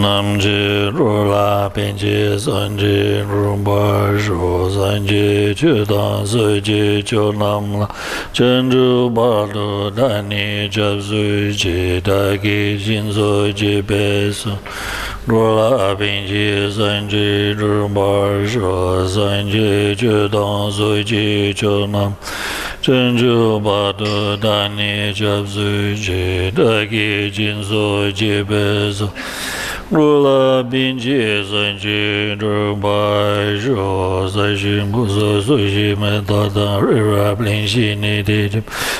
namje rola penje sanje rumba jo sanje chuda sanje jo namla chenju balu dani jabzu je dagi jinzo je beso rola penje sanje rumba jo sanje chuda sanje jo nam chenju balu dani jabzu je dagi jinzo je beso rula binji sanji dhruba sho sashi musa sushi me rira blinshi ni di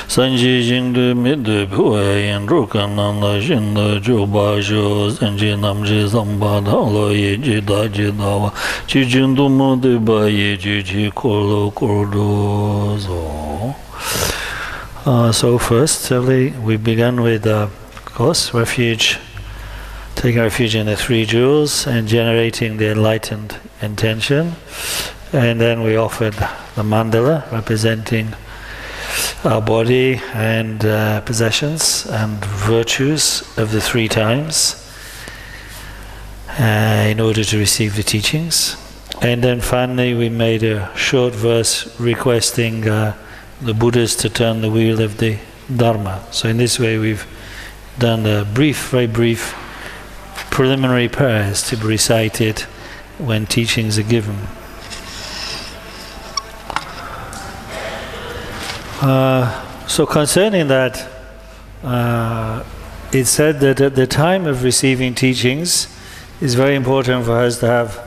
sanji jingdu midu puwa yin ruka nanda shinda juba sho sanji namji samba dalo ye da ji chi jindu mu ba ye ji kolo kurdu so uh, so first we began with of course refuge taking refuge in the three jewels and generating the enlightened intention. And then we offered the mandala representing our body and uh, possessions and virtues of the three times uh, in order to receive the teachings. And then finally, we made a short verse requesting uh, the Buddhas to turn the wheel of the Dharma. So, in this way, we've done a brief, very brief preliminary prayers to be recited when teachings are given. Uh, so, concerning that, uh, it said that at the time of receiving teachings, it's very important for us to have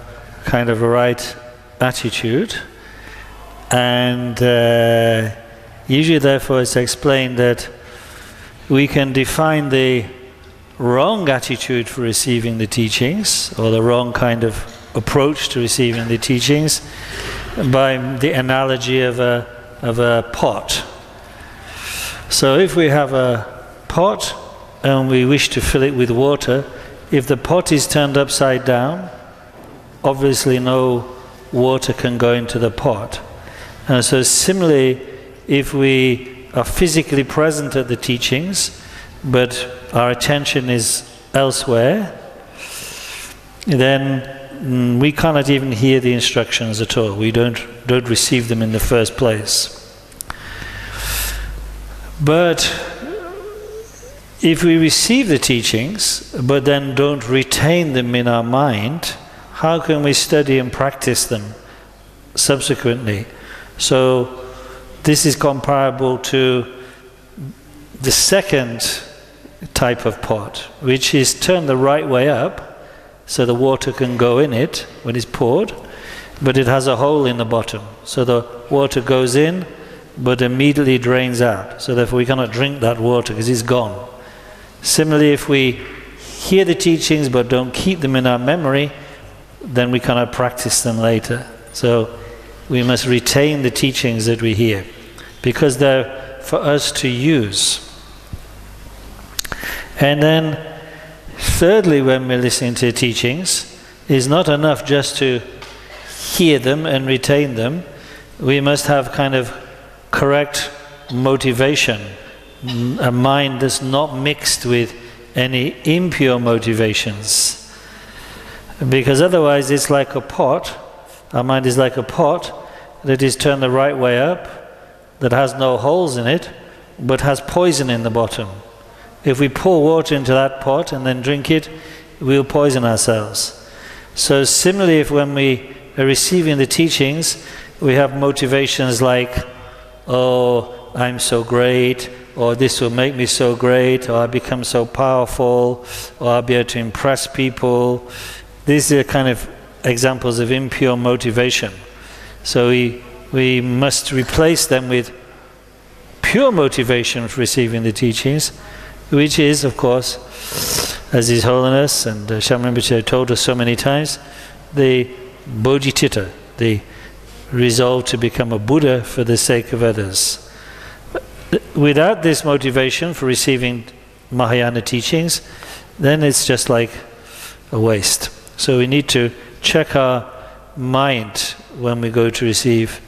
kind of a right attitude, and uh, usually, therefore, it's explained that we can define the wrong attitude for receiving the teachings or the wrong kind of approach to receiving the teachings by the analogy of a, of a pot. So if we have a pot and we wish to fill it with water, if the pot is turned upside down, obviously no water can go into the pot. And so similarly, if we are physically present at the teachings, but our attention is elsewhere, then mm, we cannot even hear the instructions at all. We don't, don't receive them in the first place. But if we receive the teachings, but then don't retain them in our mind, how can we study and practice them subsequently? So, this is comparable to the second type of pot, which is turned the right way up so the water can go in it when it's poured, but it has a hole in the bottom. So the water goes in but immediately drains out. So therefore we cannot drink that water because it's gone. Similarly, if we hear the teachings but don't keep them in our memory, then we cannot practice them later. So we must retain the teachings that we hear because they're for us to use. And then, thirdly, when we're listening to teachings, is not enough just to hear them and retain them. We must have kind of correct motivation, a mind that's not mixed with any impure motivations. Because otherwise, it's like a pot. Our mind is like a pot that is turned the right way up, that has no holes in it, but has poison in the bottom. If we pour water into that pot and then drink it, we'll poison ourselves. So, similarly, if when we are receiving the teachings, we have motivations like, oh, I'm so great, or this will make me so great, or I become so powerful, or I'll be able to impress people. These are kind of examples of impure motivation. So we, we must replace them with pure motivation for receiving the teachings which is, of course, as His Holiness and uh, Shamar told us so many times, the bodhicitta, the resolve to become a Buddha for the sake of others. Without this motivation for receiving Mahayana teachings, then it's just like a waste. So we need to check our mind when we go to receive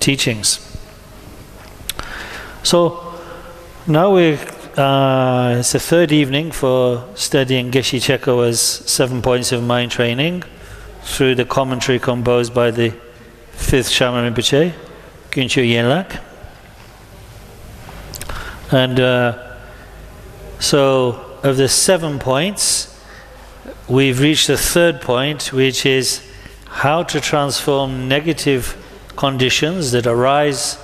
teachings. So now we're uh, it's the third evening for studying Geshe Chekawa's Seven Points of Mind Training through the commentary composed by the fifth Shamar Rinpoche, Konchog Yenlag. And uh, so, of the seven points, we've reached the third point, which is how to transform negative conditions that arise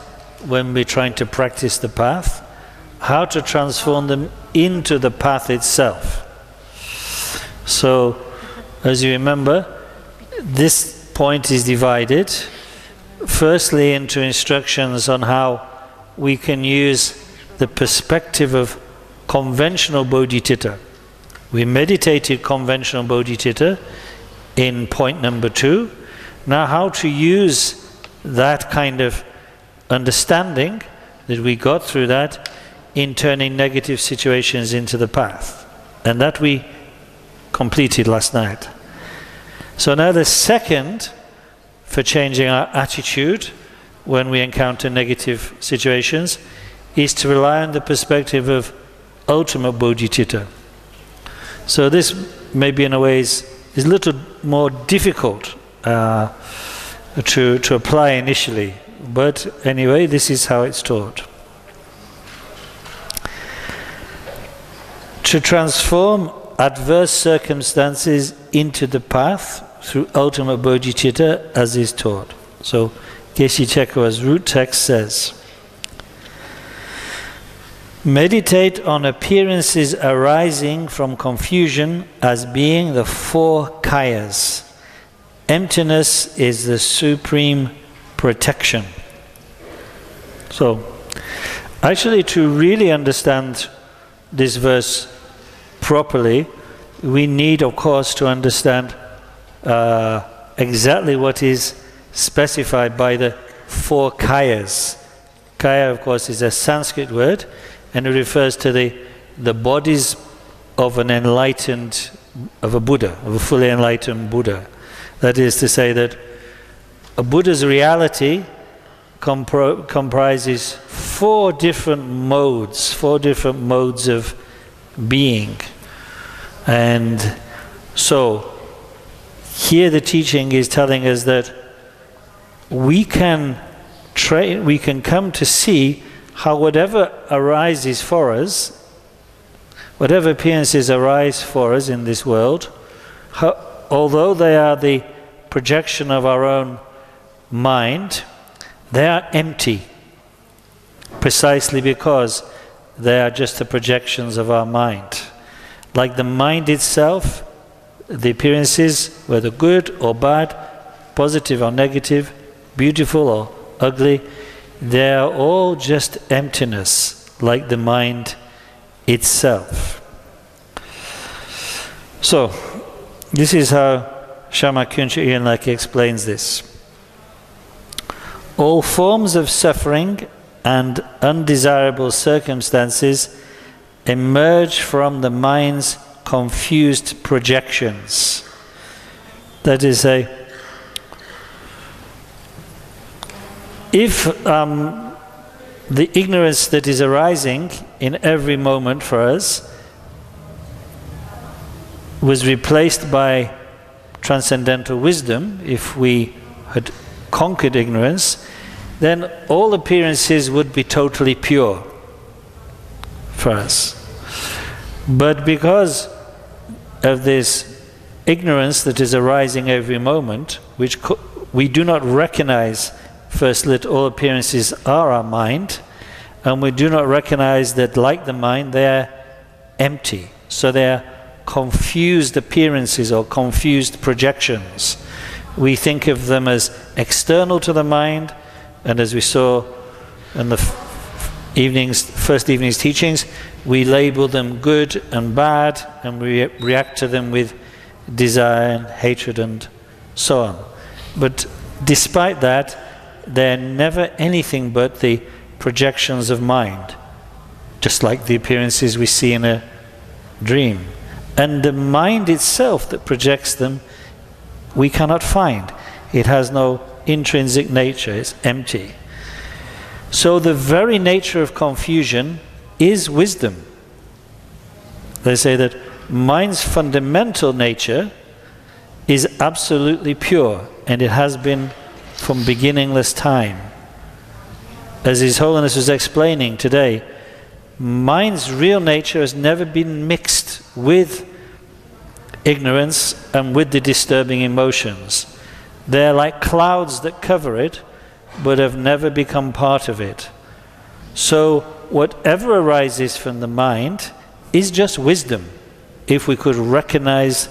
when we're trying to practice the path how to transform them into the path itself. So, as you remember, this point is divided firstly into instructions on how we can use the perspective of conventional bodhicitta. We meditated conventional bodhicitta in point number two. Now, how to use that kind of understanding that we got through that in turning negative situations into the path. And that we completed last night. So now the second for changing our attitude when we encounter negative situations is to rely on the perspective of ultimate bodhicitta. So this maybe in a ways is a little more difficult uh, to, to apply initially. But anyway, this is how it's taught. To transform adverse circumstances into the path through ultimate bodhicitta as is taught. So Geshe Chekawa's root text says, Meditate on appearances arising from confusion as being the four kayas. Emptiness is the supreme protection. So, actually, to really understand this verse properly, we need, of course, to understand uh, exactly what is specified by the four kayas. Kaya, of course, is a Sanskrit word, and it refers to the, the bodies of an enlightened, of a Buddha, of a fully enlightened Buddha. That is to say that a Buddha's reality compro- comprises four different modes, four different modes of being. And so, here the teaching is telling us that we can train, we can come to see how whatever arises for us, whatever appearances arise for us in this world, how, although they are the projection of our own mind, they are empty precisely because they are just the projections of our mind. Like the mind itself, the appearances, whether good or bad, positive or negative, beautiful or ugly, they are all just emptiness, like the mind itself. So, this is how Shama Kyuncho Yenlaki explains this. All forms of suffering and undesirable circumstances emerge from the mind's confused projections. That is a if um, the ignorance that is arising in every moment for us was replaced by transcendental wisdom, if we had conquered ignorance, then all appearances would be totally pure for us. But because of this ignorance that is arising every moment, which we do not recognize, firstly, that all appearances are our mind, and we do not recognize that, like the mind, they are empty. So they are confused appearances or confused projections. We think of them as external to the mind, and as we saw in the evenings, first evening's teachings, we label them good and bad, and we react to them with desire and hatred and so on. But despite that, they're never anything but the projections of mind, just like the appearances we see in a dream. And the mind itself that projects them, we cannot find. It has no intrinsic nature, it's empty. So, the very nature of confusion is wisdom. they say that mind's fundamental nature is absolutely pure and it has been from beginningless time. As His Holiness was explaining today, mind's real nature has never been mixed with ignorance and with the disturbing emotions. They're like clouds that cover it, but have never become part of it. So, whatever arises from the mind is just wisdom, if we could recognize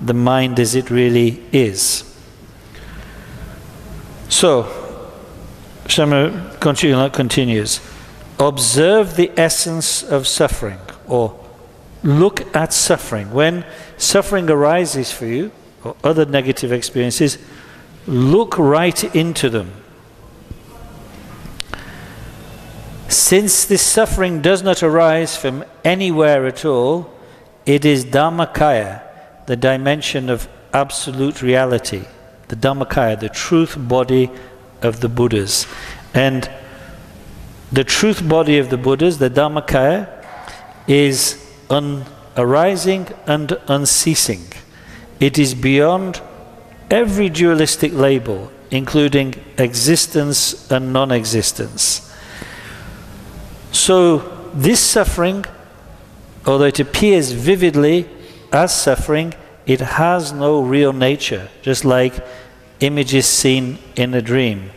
the mind as it really is. So, Shamar continues observe the essence of suffering, or look at suffering. When suffering arises for you, or other negative experiences, look right into them. Since this suffering does not arise from anywhere at all, it is Dharmakaya, the dimension of absolute reality, the Dharmakaya, the truth body of the Buddhas. And the truth body of the Buddhas, the Dharmakaya, is un- arising and unceasing. It is beyond every dualistic label, including existence and non existence. So, this suffering, although it appears vividly as suffering, it has no real nature, just like images seen in a dream.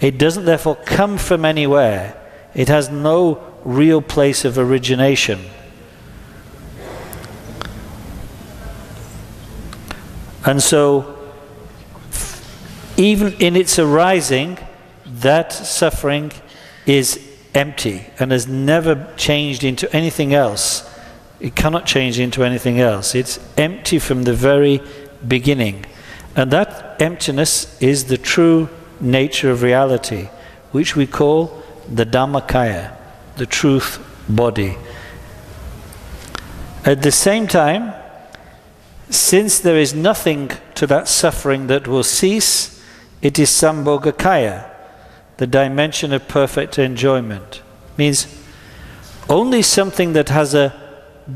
It doesn't therefore come from anywhere, it has no real place of origination. And so, even in its arising, that suffering is empty and has never changed into anything else. It cannot change into anything else. It's empty from the very beginning. And that emptiness is the true nature of reality, which we call the Dharmakaya, the truth body. At the same time, since there is nothing to that suffering that will cease, it is Sambhogakaya, the dimension of perfect enjoyment. Means only something that has a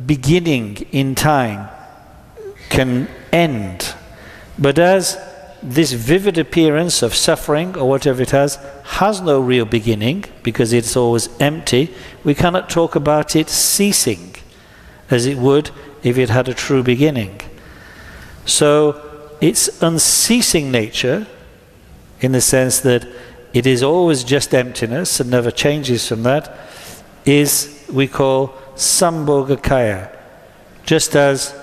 beginning in time can end. But as this vivid appearance of suffering or whatever it has has no real beginning because it's always empty, we cannot talk about it ceasing as it would if it had a true beginning. So its unceasing nature, in the sense that it is always just emptiness and never changes from that, is we call Sambhogakaya. Just as,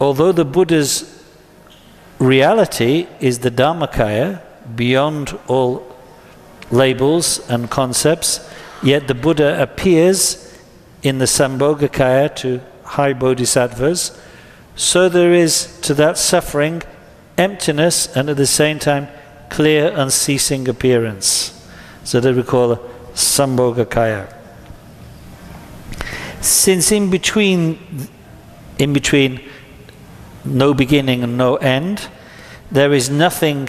although the Buddha's reality is the Dharmakaya, beyond all labels and concepts, yet the Buddha appears in the Sambhogakaya to high bodhisattvas, so there is to that suffering emptiness and at the same time clear, unceasing appearance. So that we call Sambhogakaya. Since in between, in between no beginning and no end, there is nothing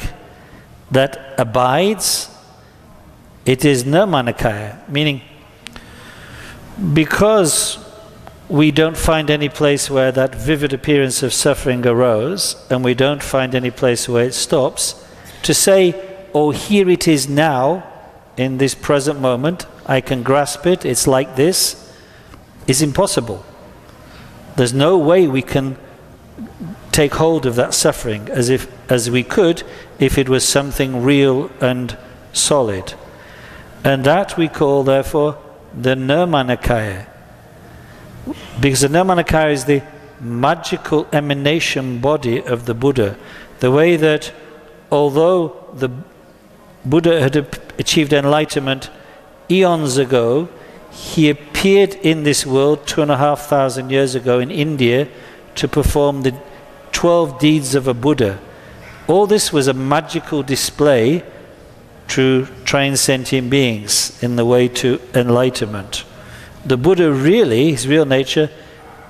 that abides, it is Nirmanakaya, meaning because we don't find any place where that vivid appearance of suffering arose, and we don't find any place where it stops, to say, oh, here it is now, in this present moment, I can grasp it, it's like this, is impossible. There's no way we can take hold of that suffering as if as we could if it was something real and solid. And that we call therefore the Nirmanakaya. Because the Nirmanakaya is the magical emanation body of the Buddha. The way that although the Buddha had achieved enlightenment eons ago, he appeared in this world two and a half thousand years ago in India to perform the 12 deeds of a Buddha. All this was a magical display to train sentient beings in the way to enlightenment. The Buddha really, his real nature,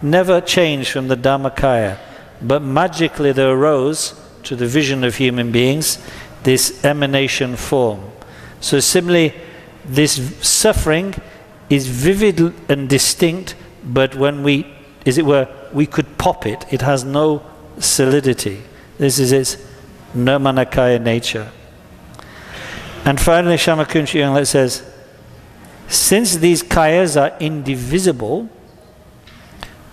never changed from the Dharmakaya, but magically there arose to the vision of human beings this emanation form. So, similarly, this suffering is vivid and distinct, but when we as it were, we could pop it. It has no solidity. This is its nirmanakaya nature. And finally, Shamakunchi Yonglet says, since these kayas are indivisible,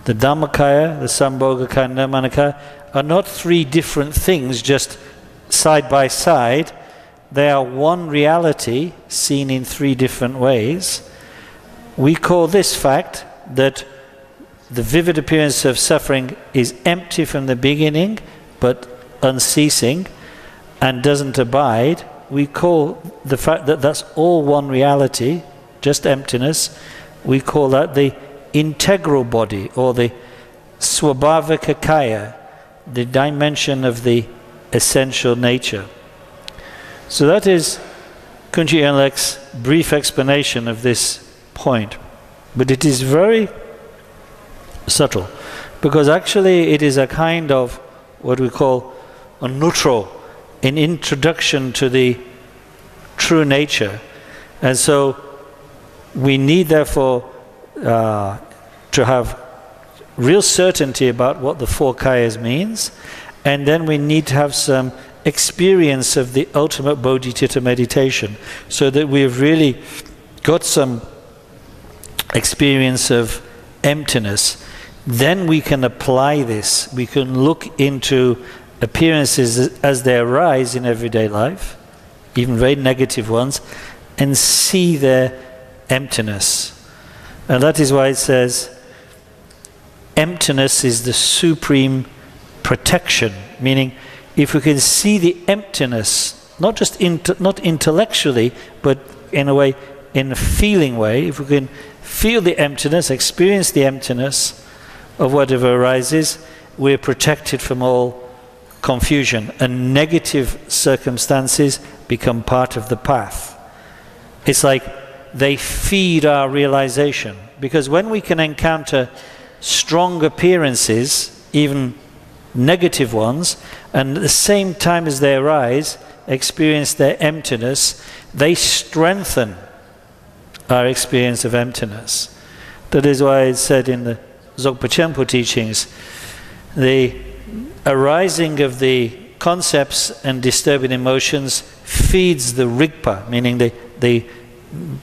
the Dharmakaya, the Sambhogakaya, Nirmanakaya are not three different things just side by side. They are one reality seen in three different ways. We call this fact that the vivid appearance of suffering is empty from the beginning but unceasing and doesn't abide we call the fact that that's all one reality, just emptiness, we call that the integral body or the swabhavika kaya, the dimension of the essential nature. So that is Konchog Yenlag's brief explanation of this point. But it is very subtle because actually it is a kind of what we call a neutral an introduction to the true nature. And so we need, therefore, uh, to have real certainty about what the four kayas means, and then we need to have some experience of the ultimate bodhicitta meditation, so that we've really got some experience of emptiness. Then we can apply this. We can look into appearances as they arise in everyday life, even very negative ones, and see their emptiness. And that is why it says, emptiness is the supreme protection, meaning if we can see the emptiness, not just not intellectually, but in a way, in a feeling way, if we can feel the emptiness, experience the emptiness of whatever arises, we're protected from all confusion, and negative circumstances become part of the path. It's like they feed our realization. Because when we can encounter strong appearances, even negative ones, and at the same time as they arise, experience their emptiness, they strengthen our experience of emptiness. That is why it's said in the Dzogpa Chenpo teachings, the arising of the concepts and disturbing emotions feeds the rigpa, meaning the, the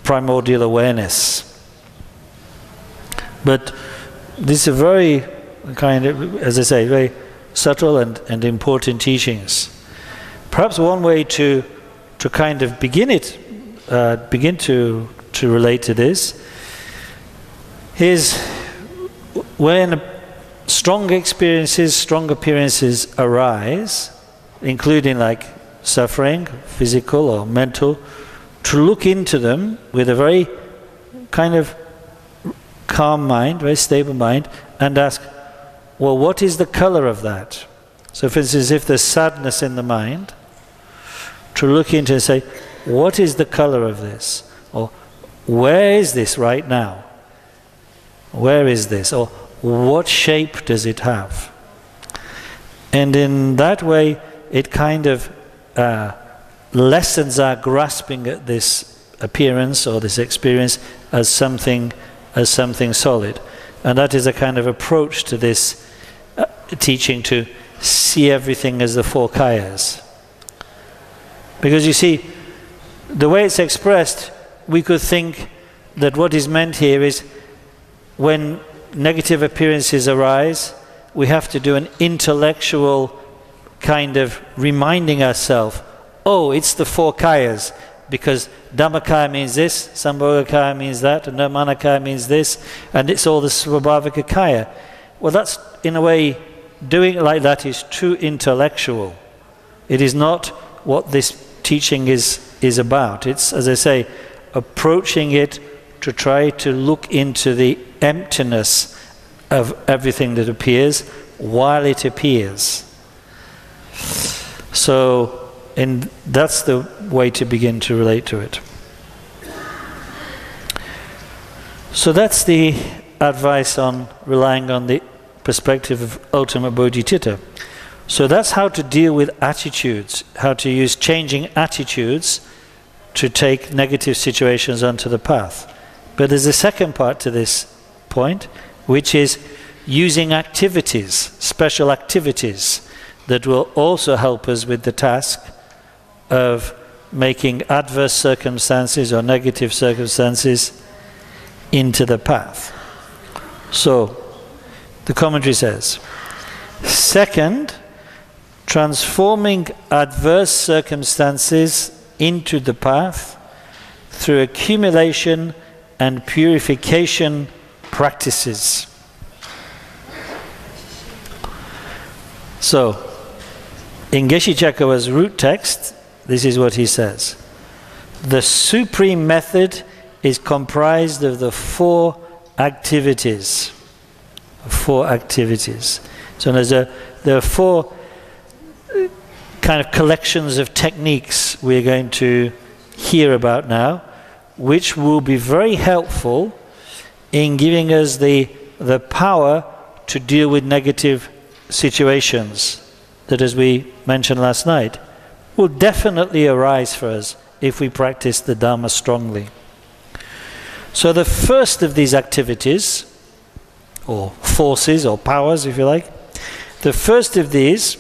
primordial awareness. But these are very kind of, as I say, very subtle and, and important teachings. Perhaps one way to, to kind of begin it, uh, begin to, to relate to this, is when strong experiences, strong appearances arise, including like suffering, physical or mental, to look into them with a very kind of calm mind, very stable mind, and ask, well, what is the color of that? So, for instance, if there's sadness in the mind, to look into and say, what is the color of this? Or where is this right now? Where is this? Or what shape does it have? And in that way, it kind of uh, lessens our grasping at this appearance or this experience as something, as something solid. And that is a kind of approach to this uh, teaching to see everything as the four kayas. Because you see, the way it's expressed, we could think that what is meant here is when negative appearances arise, we have to do an intellectual kind of reminding ourselves, oh, it's the four kayas, because Dharmakaya means this, Sambhogakaya means that, and Nirmanakaya means this, and it's all the Swabhavika kaya. Well, that's, in a way, doing it like that is too intellectual. It is not what this teaching is, is about. It's, as I say, approaching it to try to look into the emptiness of everything that appears while it appears. So, in, that's the way to begin to relate to it. So, that's the advice on relying on the perspective of ultimate bodhicitta. So, that's how to deal with attitudes, how to use changing attitudes to take negative situations onto the path. But there's a second part to this point, which is using activities, special activities, that will also help us with the task of making adverse circumstances or negative circumstances into the path. So, the commentary says, second, transforming adverse circumstances into the path through accumulation and purification practices. So, in Geshe Chekawa's root text, this is what he says. The supreme method is comprised of the four activities. Four activities. So there's a, there are four uh, kind of collections of techniques we're going to hear about now, which will be very helpful in giving us the, the power to deal with negative situations that, as we mentioned last night, will definitely arise for us if we practice the Dharma strongly. So, the first of these activities, or forces, or powers, if you like, the first of these,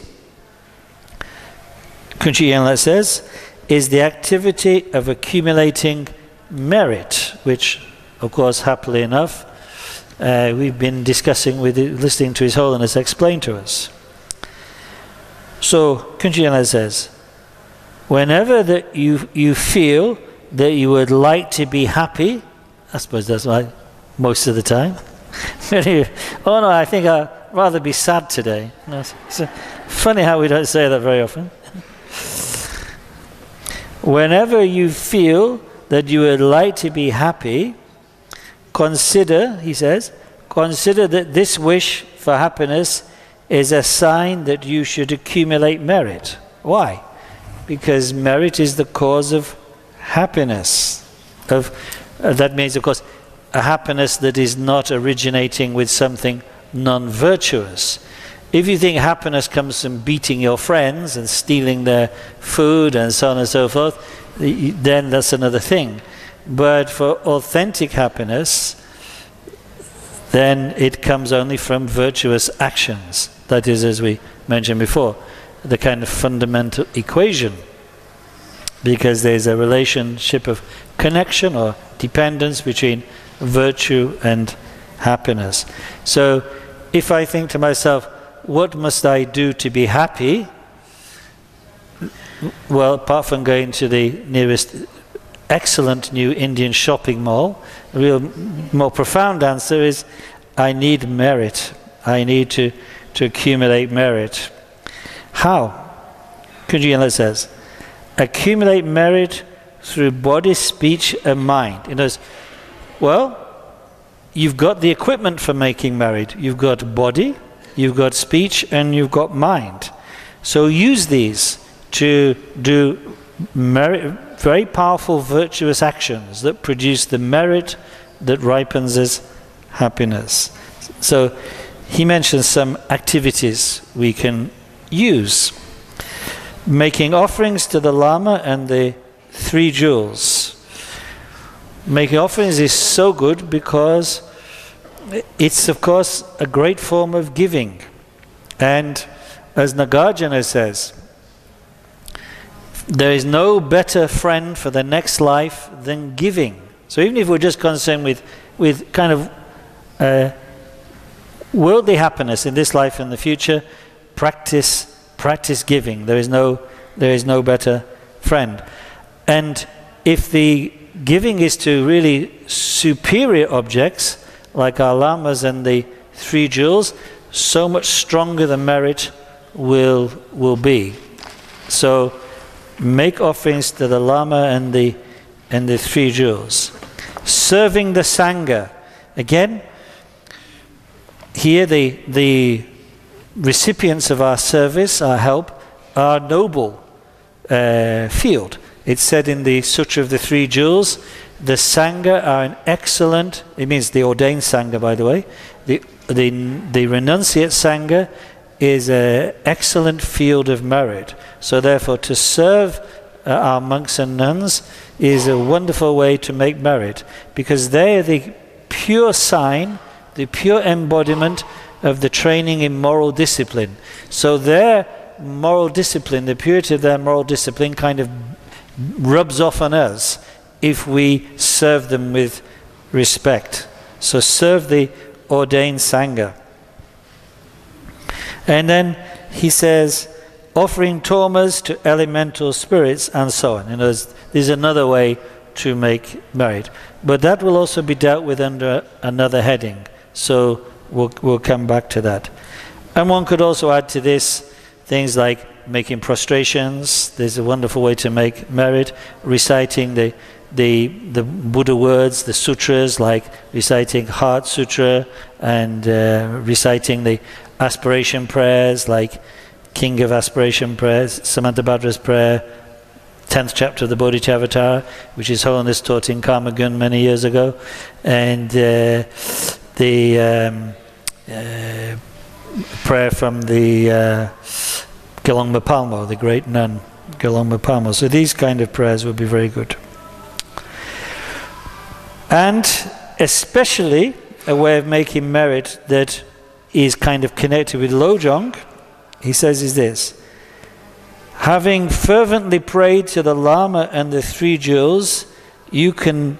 Konchog Yenlag says, is the activity of accumulating merit, which, of course, happily enough, uh, we've been discussing with listening to His Holiness explain to us. So, Konchog Yenlag says, whenever that you, you feel that you would like to be happy, I suppose that's right, most of the time. oh no, I think I'd rather be sad today. it's funny how we don't say that very often. Whenever you feel that you would like to be happy, consider, he says, consider that this wish for happiness is a sign that you should accumulate merit. Why? Because merit is the cause of happiness. Of, uh, that means, of course, a happiness that is not originating with something non virtuous. If you think happiness comes from beating your friends and stealing their food and so on and so forth, then that's another thing. But for authentic happiness, then it comes only from virtuous actions. That is, as we mentioned before, the kind of fundamental equation because there's a relationship of connection or dependence between virtue and happiness. So if I think to myself, what must I do to be happy? Well, apart from going to the nearest excellent new Indian shopping mall, a real more profound answer is I need merit. I need to, to accumulate merit. How? Kunji says, accumulate merit through body, speech, and mind. In other words, well, you've got the equipment for making merit. You've got body, you've got speech, and you've got mind. So use these to do merit, very powerful virtuous actions that produce the merit that ripens as happiness. So he mentions some activities we can use. Making offerings to the Lama and the three jewels. Making offerings is so good because it's, of course, a great form of giving. And as Nagarjuna says, there is no better friend for the next life than giving. So even if we're just concerned with, with kind of uh, worldly happiness in this life and the future, practice practice giving. There is no there is no better friend. And if the giving is to really superior objects like our lamas and the three jewels, so much stronger the merit will will be. So make offerings to the lama and the and the three jewels. Serving the sangha. Again, here the the recipients of our service, our help, are noble uh, field. It's said in the Sutra of the Three Jewels, the Sangha are an excellent, it means the ordained Sangha, by the way, the, the, the renunciate Sangha is an excellent field of merit. So, therefore, to serve uh, our monks and nuns is a wonderful way to make merit because they are the pure sign, the pure embodiment of the training in moral discipline. So their moral discipline, the purity of their moral discipline, kind of rubs off on us if we serve them with respect. So serve the ordained Sangha. And then he says, offering tormas to elemental spirits and so on. You know, there's, there's another way to make merit. But that will also be dealt with under another heading. So we'll, we'll come back to that. And one could also add to this things like making prostrations. There's a wonderful way to make merit. Reciting the, the, the Buddha words, the sutras, like reciting Heart Sutra and uh, reciting the aspiration prayers, like King of Aspiration Prayers, Samantabhadra's prayer, 10th chapter of the Bodhicharyavatara, which is Holiness taught in Karmagun many years ago, and uh, the um, uh, prayer from the uh, Palmo, the great nun Gelongma Palmo. So these kind of prayers would be very good. And especially a way of making merit that is kind of connected with Lojong, he says is this having fervently prayed to the Lama and the three jewels, you can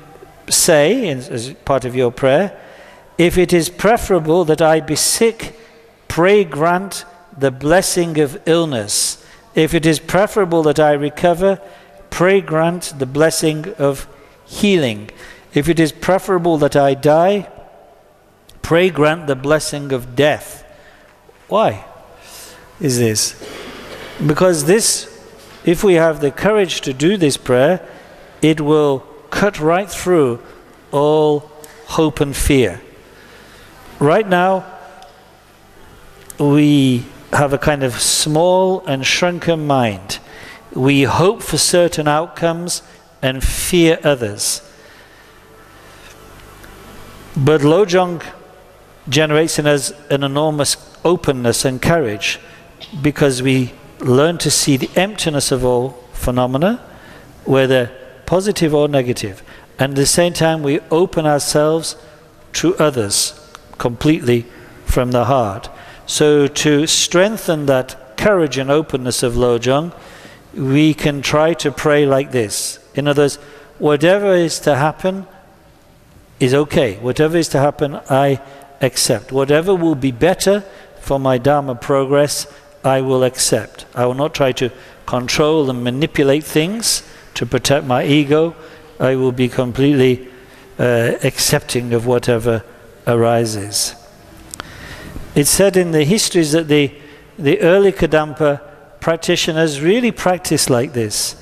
say, as part of your prayer, if it is preferable that I be sick, pray grant the blessing of illness. If it is preferable that I recover, pray grant the blessing of healing. If it is preferable that I die, pray grant the blessing of death. Why is this? Because this, if we have the courage to do this prayer, it will cut right through all hope and fear. Right now, we have a kind of small and shrunken mind. We hope for certain outcomes and fear others. But Lojong generates in us an enormous openness and courage because we learn to see the emptiness of all phenomena, whether positive or negative. And at the same time, we open ourselves to others completely from the heart. So, to strengthen that courage and openness of Lojong, we can try to pray like this. In other words, whatever is to happen is okay. Whatever is to happen, I accept. Whatever will be better for my Dharma progress, I will accept. I will not try to control and manipulate things to protect my ego. I will be completely uh, accepting of whatever arises. It's said in the histories that the, the early Kadampa practitioners really practiced like this.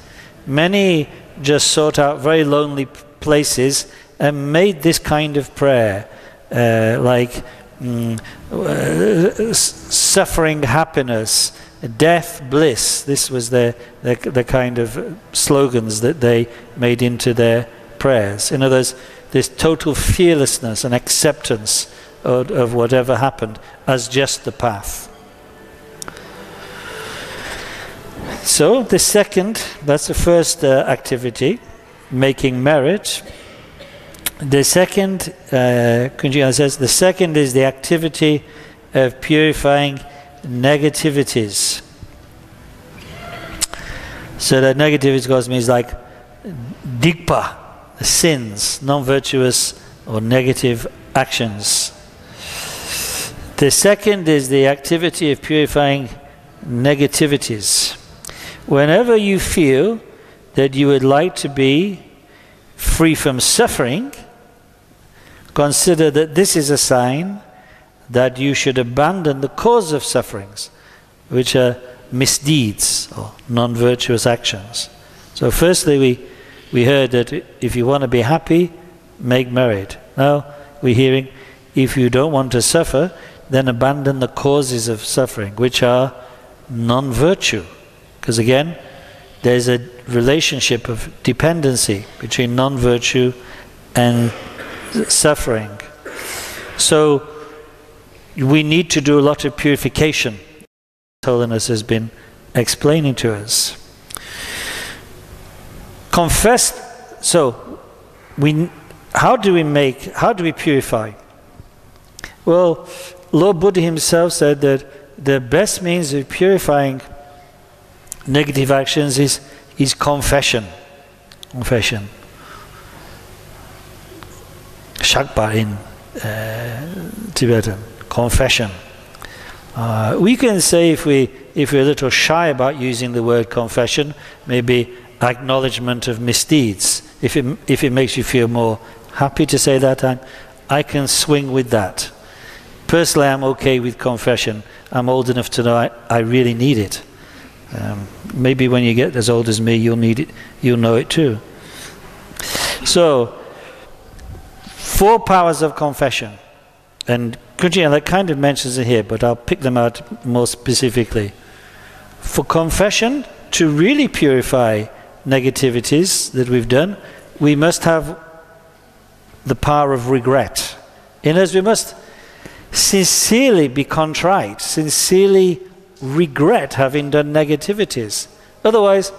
Many just sought out very lonely places and made this kind of prayer, uh, like mm, uh, suffering happiness, death bliss. This was the, the, the kind of slogans that they made into their prayers. In other words, this total fearlessness and acceptance of, of whatever happened as just the path. So, the second, that's the first uh, activity, making merit. The second, uh, Kunjiyan says, the second is the activity of purifying negativities. So that negativities means like digpa, sins, non-virtuous or negative actions. The second is the activity of purifying negativities. Whenever you feel that you would like to be free from suffering, consider that this is a sign that you should abandon the cause of sufferings, which are misdeeds or non virtuous actions. So, firstly, we, we heard that if you want to be happy, make merit. Now, we're hearing if you don't want to suffer, then abandon the causes of suffering, which are non virtue. Because again, there's a relationship of dependency between non virtue and suffering. So we need to do a lot of purification. Holiness has been explaining to us. Confess. So we, how do we make? How do we purify? Well, Lord Buddha himself said that the best means of purifying negative actions is, is confession. Confession. Shakpa in uh, Tibetan. Confession. Uh, we can say if we if we're a little shy about using the word confession, maybe acknowledgement of misdeeds. If it if it makes you feel more happy to say that, I, I can swing with that. Personally, I'm okay with confession. I'm old enough to know I, I really need it. Um, maybe when you get as old as me, you'll need it. You'll know it too. So, four powers of confession, and that kind of mentions it here, but I'll pick them out more specifically. For confession to really purify negativities that we've done, we must have the power of regret. In us, we must sincerely be contrite, sincerely regret having done negativities. Otherwise,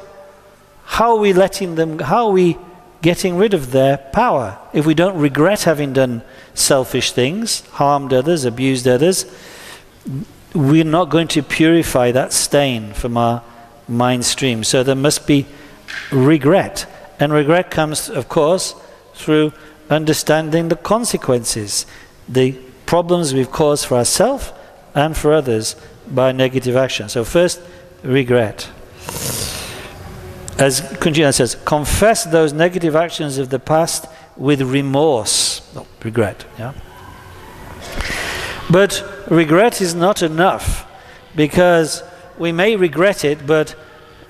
how are we letting them, how are we getting rid of their power? If we don't regret having done selfish things, harmed others, abused others, we're not going to purify that stain from our mind stream. So there must be regret. And regret comes, of course, through understanding the consequences, the problems we've caused for ourselves and for others by negative action. So, first, regret. As Kunjina says, confess those negative actions of the past with remorse, not regret. Yeah? But regret is not enough because we may regret it, but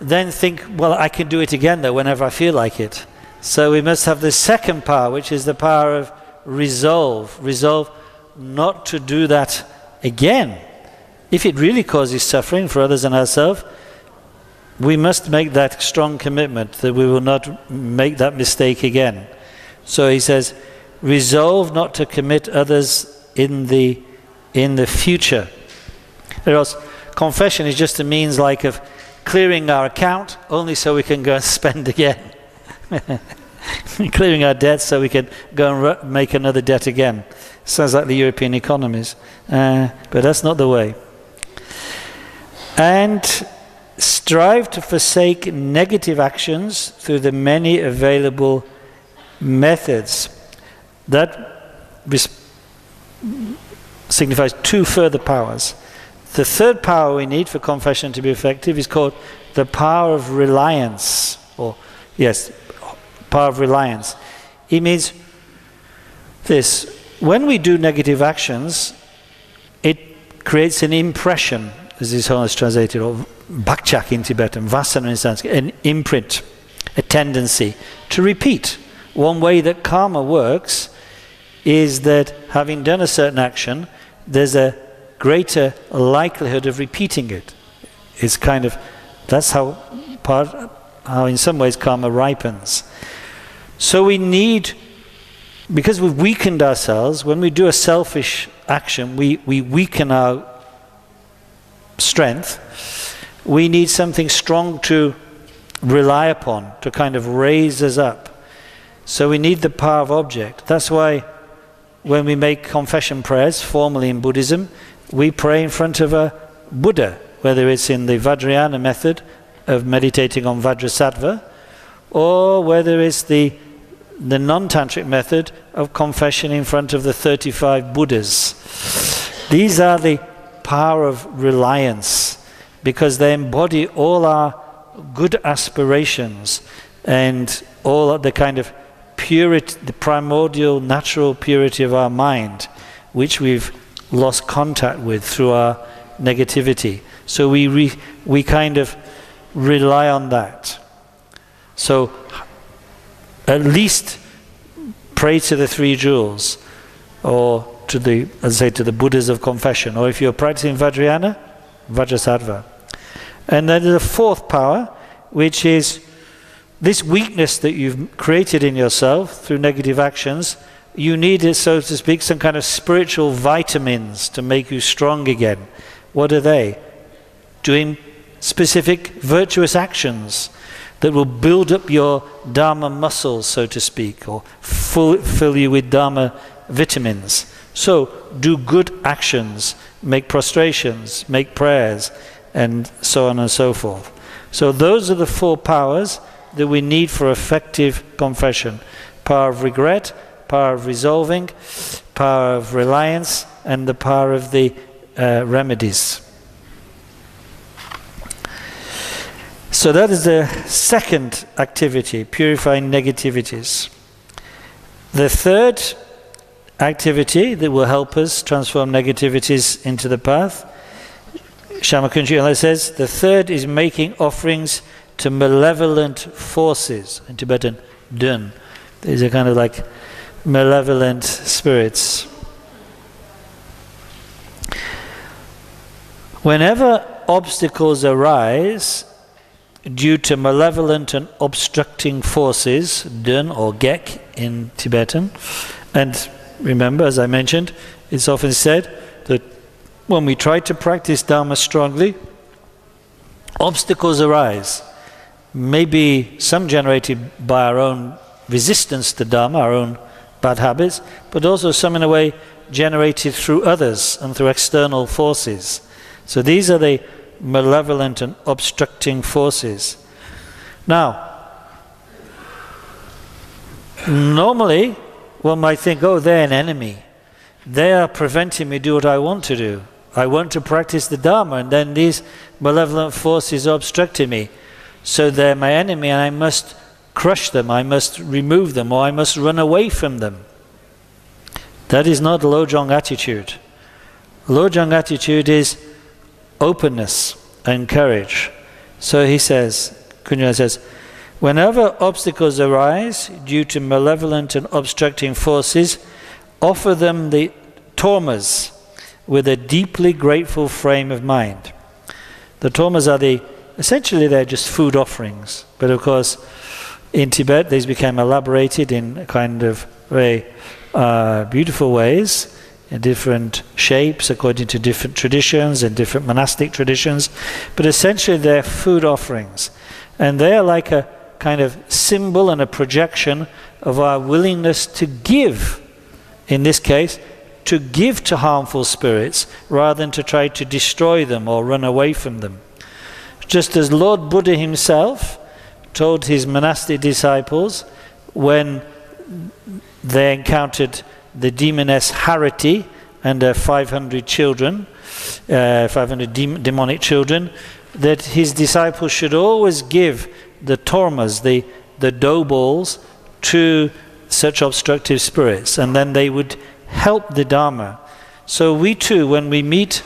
then think, well, I can do it again though whenever I feel like it. So we must have the second power, which is the power of resolve. Resolve not to do that again. If it really causes suffering for others and ourselves, we must make that strong commitment that we will not make that mistake again. So he says, resolve not to commit others in the in the future. Else, confession is just a means like of clearing our account only so we can go and spend again. clearing our debts so we can go and make another debt again. Sounds like the European economies. Uh, but that's not the way. And strive to forsake negative actions through the many available methods. That signifies two further powers. The third power we need for confession to be effective is called the power of reliance, or yes, power of reliance. It means this when we do negative actions, it creates an impression, as is always translated, or bakchak in Tibetan, vasana in Sanskrit, an imprint, a tendency to repeat. One way that karma works is that having done a certain action, there's a greater likelihood of repeating it. It's kind of, that's how part, how in some ways karma ripens. So we need, because we've weakened ourselves, when we do a selfish action, we, we weaken our strength. We need something strong to rely upon, to kind of raise us up. So we need the power of object. That's why when we make confession prayers, formally in Buddhism, we pray in front of a Buddha, whether it's in the Vajrayana method of meditating on Vajrasattva, or whether it's the, the non tantric method of confession in front of the 35 Buddhas. These are the power of reliance because they embody all our good aspirations and all the kind of purity, the primordial natural purity of our mind, which we've lost contact with through our negativity. So we, re, we kind of rely on that. So at least pray to the three jewels or to the, I say, to the Buddhas of confession. Or if you're practicing Vajrayana, Vajrasattva. And then the fourth power, which is this weakness that you've created in yourself through negative actions, you need, so to speak, some kind of spiritual vitamins to make you strong again. What are they? Doing specific virtuous actions that will build up your Dharma muscles, so to speak, or full, fill you with Dharma vitamins. So do good actions, make prostrations, make prayers, and so on and so forth. So those are the four powers that we need for effective confession power of regret, power of resolving, power of reliance, and the power of the uh, remedies. So that is the second activity, purifying negativities. The third activity that will help us transform negativities into the path, Shamakunji says, the third is making offerings to malevolent forces. In Tibetan, dun. These are kind of like malevolent spirits. Whenever obstacles arise due to malevolent and obstructing forces, dun or gek in Tibetan, and remember, as I mentioned, it's often said that when we try to practice Dharma strongly, obstacles arise. Maybe some generated by our own resistance to Dharma, our own bad habits, but also some in a way generated through others and through external forces. So these are the malevolent and obstructing forces. Now, normally one might think, oh, they're an enemy. They are preventing me do what I want to do. I want to practice the Dharma, and then these malevolent forces are obstructing me. So they're my enemy, and I must crush them, I must remove them, or I must run away from them. That is not Lojong attitude. Lojong attitude is openness and courage. So he says, Kunyala says, whenever obstacles arise due to malevolent and obstructing forces, offer them the tormas with a deeply grateful frame of mind. The tormas are the, essentially they're just food offerings, but of course in Tibet these became elaborated in kind of very uh, beautiful ways in different shapes according to different traditions and different monastic traditions. But essentially, they're food offerings. And they're like a kind of symbol and a projection of our willingness to give, in this case, to give to harmful spirits rather than to try to destroy them or run away from them. Just as Lord Buddha himself told his monastic disciples when they encountered the demoness Hariti and her 500 children, uh, 500 de demonic children, that his disciples should always give the tormas, the, the dough balls, to such obstructive spirits, and then they would help the Dharma. So we too, when we meet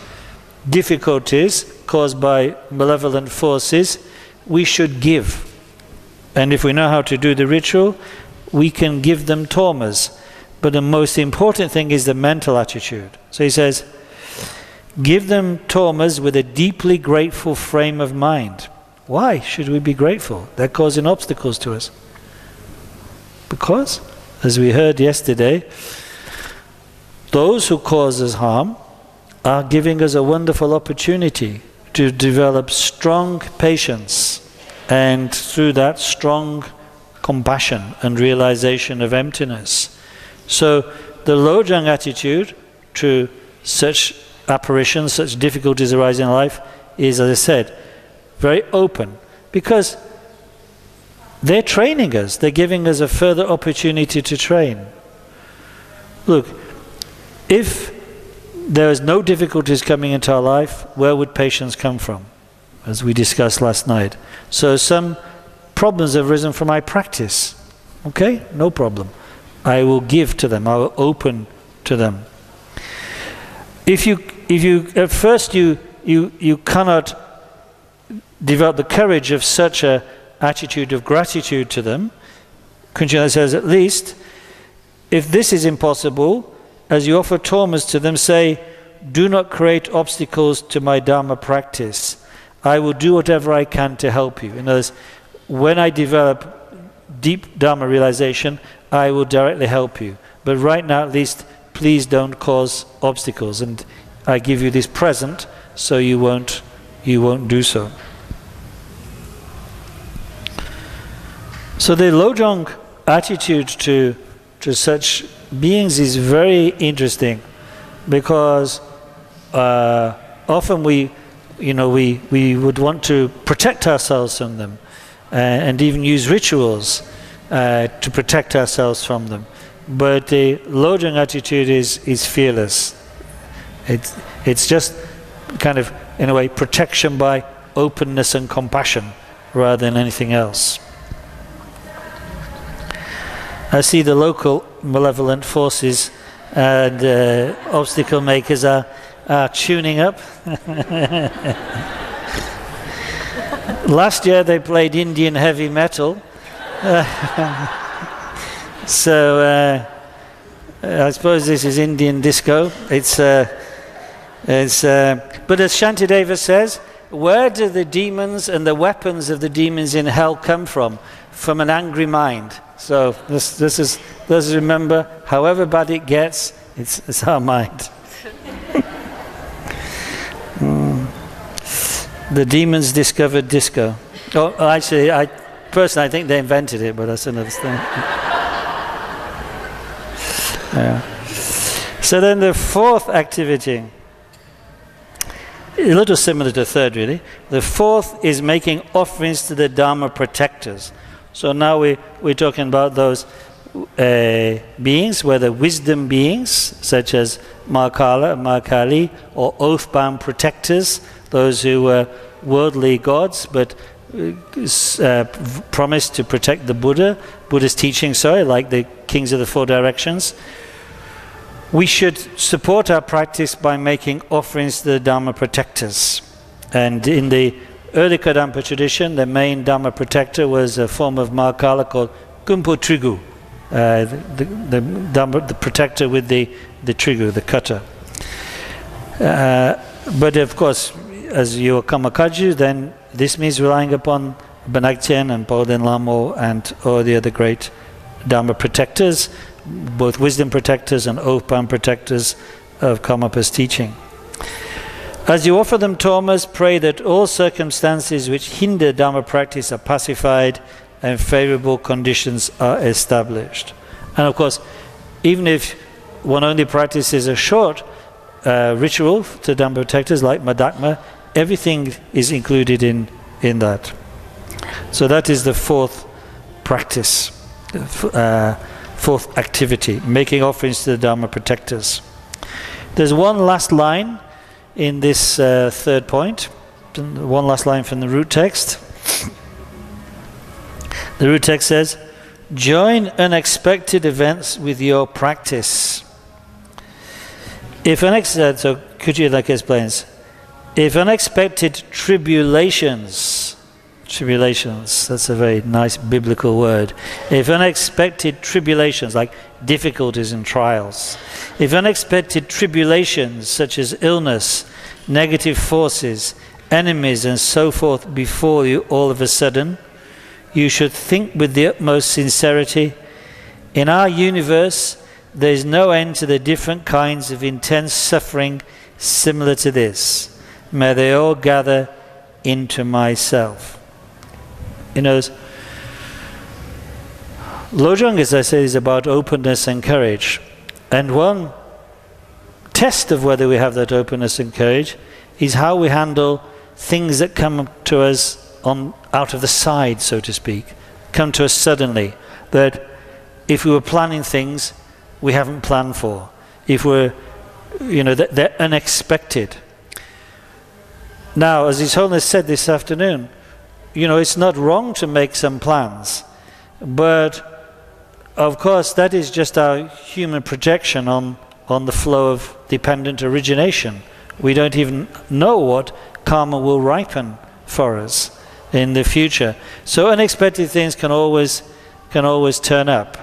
difficulties caused by malevolent forces, we should give. And if we know how to do the ritual, we can give them tormas. But the most important thing is the mental attitude. So he says, give them tormas with a deeply grateful frame of mind. Why should we be grateful? They're causing obstacles to us. Because, as we heard yesterday, those who cause us harm are giving us a wonderful opportunity to develop strong patience and through that strong compassion and realization of emptiness. So the Lojong attitude to such apparitions, such difficulties arising in life, is, as I said, very open because they're training us, they're giving us a further opportunity to train. Look, if there is no difficulties coming into our life, where would patience come from? As we discussed last night. So some problems have arisen from my practice. Okay, no problem. I will give to them. I will open to them. If you, if you at first you, you, you cannot develop the courage of such a attitude of gratitude to them, Kunjala says, at least, if this is impossible, as you offer tormas to them, say, do not create obstacles to my Dharma practice. I will do whatever I can to help you. In other words, when I develop deep Dharma realization, I will directly help you. But right now, at least, please don't cause obstacles. And I give you this present so you won't, you won't do so. So the Lojong attitude to, to such beings is very interesting. because uh, often we, you know, we, we would want to protect ourselves from them uh, and even use rituals uh, to protect ourselves from them. But the Lojong attitude is, is fearless. It's, it's just kind of, in a way, protection by openness and compassion rather than anything else. I see the local malevolent forces and uh, obstacle makers are, are tuning up. Last year they played Indian heavy metal. so uh, I suppose this is Indian disco. It's, uh, it's, uh, but as Shantideva says, where do the demons and the weapons of the demons in hell come from? From an angry mind. So this, this is, let's remember, however bad it gets, it's, it's our mind. The demons discovered disco. Oh, actually, I personally I think they invented it, but that's another thing. yeah. So then the fourth activity a little similar to the third, really. The fourth is making offerings to the Dharma protectors. So now we, we're talking about those uh, beings, whether wisdom beings, such as Mahakala, Mahakali, or oath bound protectors, those who were worldly gods but uh, promised to protect the Buddha, Buddha's teaching, sorry, like the kings of the four directions we should support our practice by making offerings to the Dharma protectors. And in the early Kadampa tradition, the main Dharma protector was a form of Mahakala called Kumpo Trigu, uh, the, the, Dharma, the protector with the, the Trigu, the cutter. Uh, but of course, as you are Karma Kagyu, then this means relying upon Bernakchen and Palden Lhamo and all the other great Dharma protectors both wisdom protectors and bound protectors of Karmapa's teaching. As you offer them tormas, pray that all circumstances which hinder Dharma practice are pacified and favorable conditions are established. And of course, even if one only practices a short uh, ritual to Dharma protectors like Madakma, everything is included in, in that. So that is the fourth practice. Uh, fourth activity, making offerings to the Dharma protectors. There's one last line in this uh, third point, one last line from the root text. The root text says, Join unexpected events with your practice. If unexpected, so could you like explains, if unexpected tribulations tribulations. That's a very nice biblical word. If unexpected tribulations, like difficulties and trials, if unexpected tribulations such as illness, negative forces, enemies, and so forth befall you all of a sudden, you should think with the utmost sincerity in our universe, there is no end to the different kinds of intense suffering similar to this. May they all gather into myself. You know, Lojong, as I said, is about openness and courage. And one test of whether we have that openness and courage is how we handle things that come to us on out of the side, so to speak, come to us suddenly. That if we were planning things we haven't planned for, if we're, you know, they're unexpected. Now, as His Holiness said this afternoon, you know, it's not wrong to make some plans, but of course, that is just our human projection on, on the flow of dependent origination. We don't even know what karma will ripen for us in the future. So unexpected things can always can always turn up.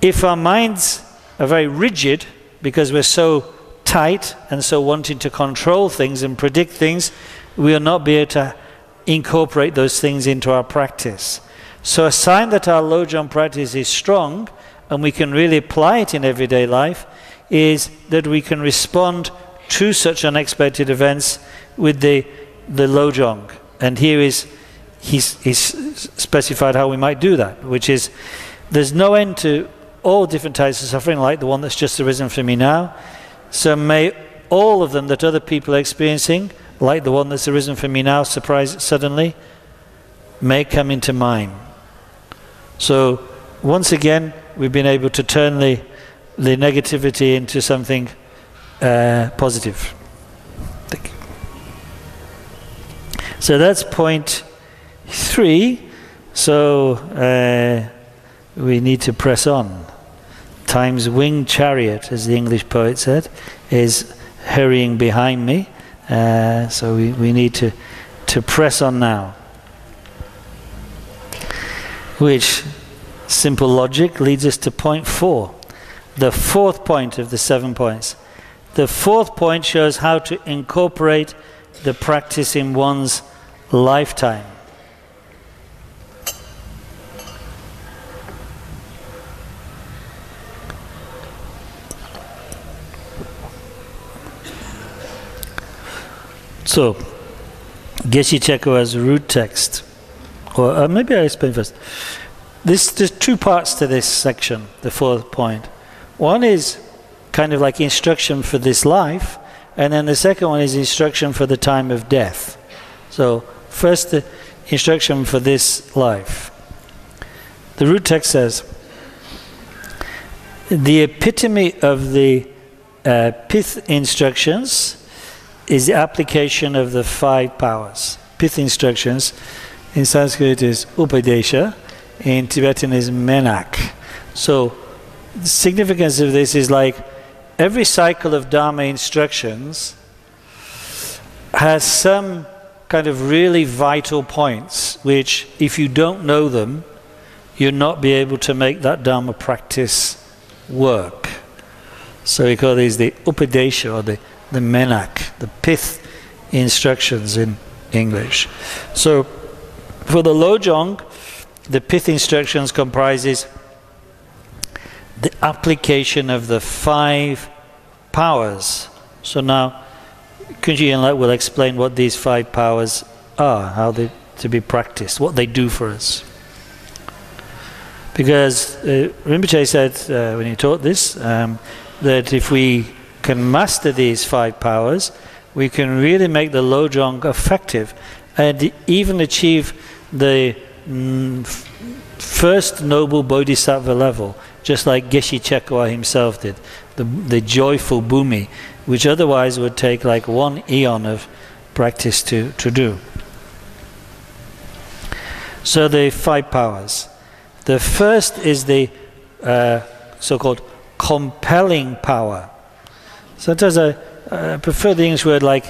If our minds are very rigid because we're so tight and so wanting to control things and predict things, we will not be able to incorporate those things into our practice. So, a sign that our Lojong practice is strong and we can really apply it in everyday life is that we can respond to such unexpected events with the, the Lojong. And here is, he's, he's specified how we might do that, which is there's no end to all different types of suffering, like the one that's just arisen for me now. So may all of them that other people are experiencing, like the one that's arisen for me now, surprise suddenly, may come into mine. So once again, we've been able to turn the, the negativity into something uh, positive. Thank you. So that's point three. So uh, we need to press on. Time's winged chariot, as the English poet said, is hurrying behind me. Uh, so we, we need to, to press on now. Which simple logic leads us to point four, the fourth point of the seven points. The fourth point shows how to incorporate the practice in one's lifetime. So, Geshe Chekawa's root text, or uh, maybe I explain first. This, there's two parts to this section, the fourth point. One is kind of like instruction for this life, and then the second one is instruction for the time of death. So, first, the instruction for this life. The root text says, the epitome of the uh, pith instructions is the application of the five powers. Pith instructions in Sanskrit is Upadesha, in Tibetan is Menak. So the significance of this is like every cycle of Dharma instructions has some kind of really vital points which if you don't know them you'll not be able to make that Dharma practice work. So we call these the Upadesha or the, the Menak, the pith instructions in English. So for the Lojong, the pith instructions comprises the application of the five powers. So now, Konchog Yenlag will explain what these five powers are, how they to be practiced, what they do for us. Because uh, Rinpoche said uh, when he taught this um, that if we can master these five powers, we can really make the Lojong effective and even achieve the mm, first noble bodhisattva level, just like Geshe Chekawa himself did, the, the joyful bhumi, which otherwise would take like one eon of practice to, to do. So the five powers. The first is the uh, so-called compelling power. Sometimes I, I prefer the English word like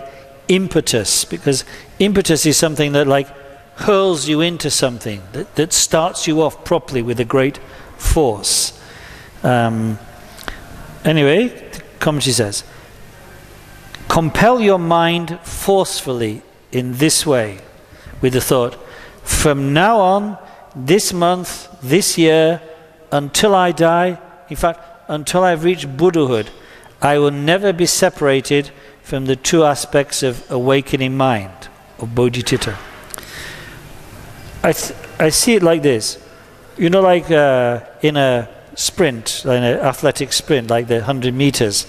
impetus, because impetus is something that like hurls you into something, that, that starts you off properly with a great force. Um, anyway, the commentary says, compel your mind forcefully in this way with the thought, from now on, this month, this year, until I die, in fact, until I've reached Buddhahood, I will never be separated from the two aspects of awakening mind, of bodhicitta. I, I see it like this. You know, like uh, in a sprint, in an athletic sprint, like the 100 meters,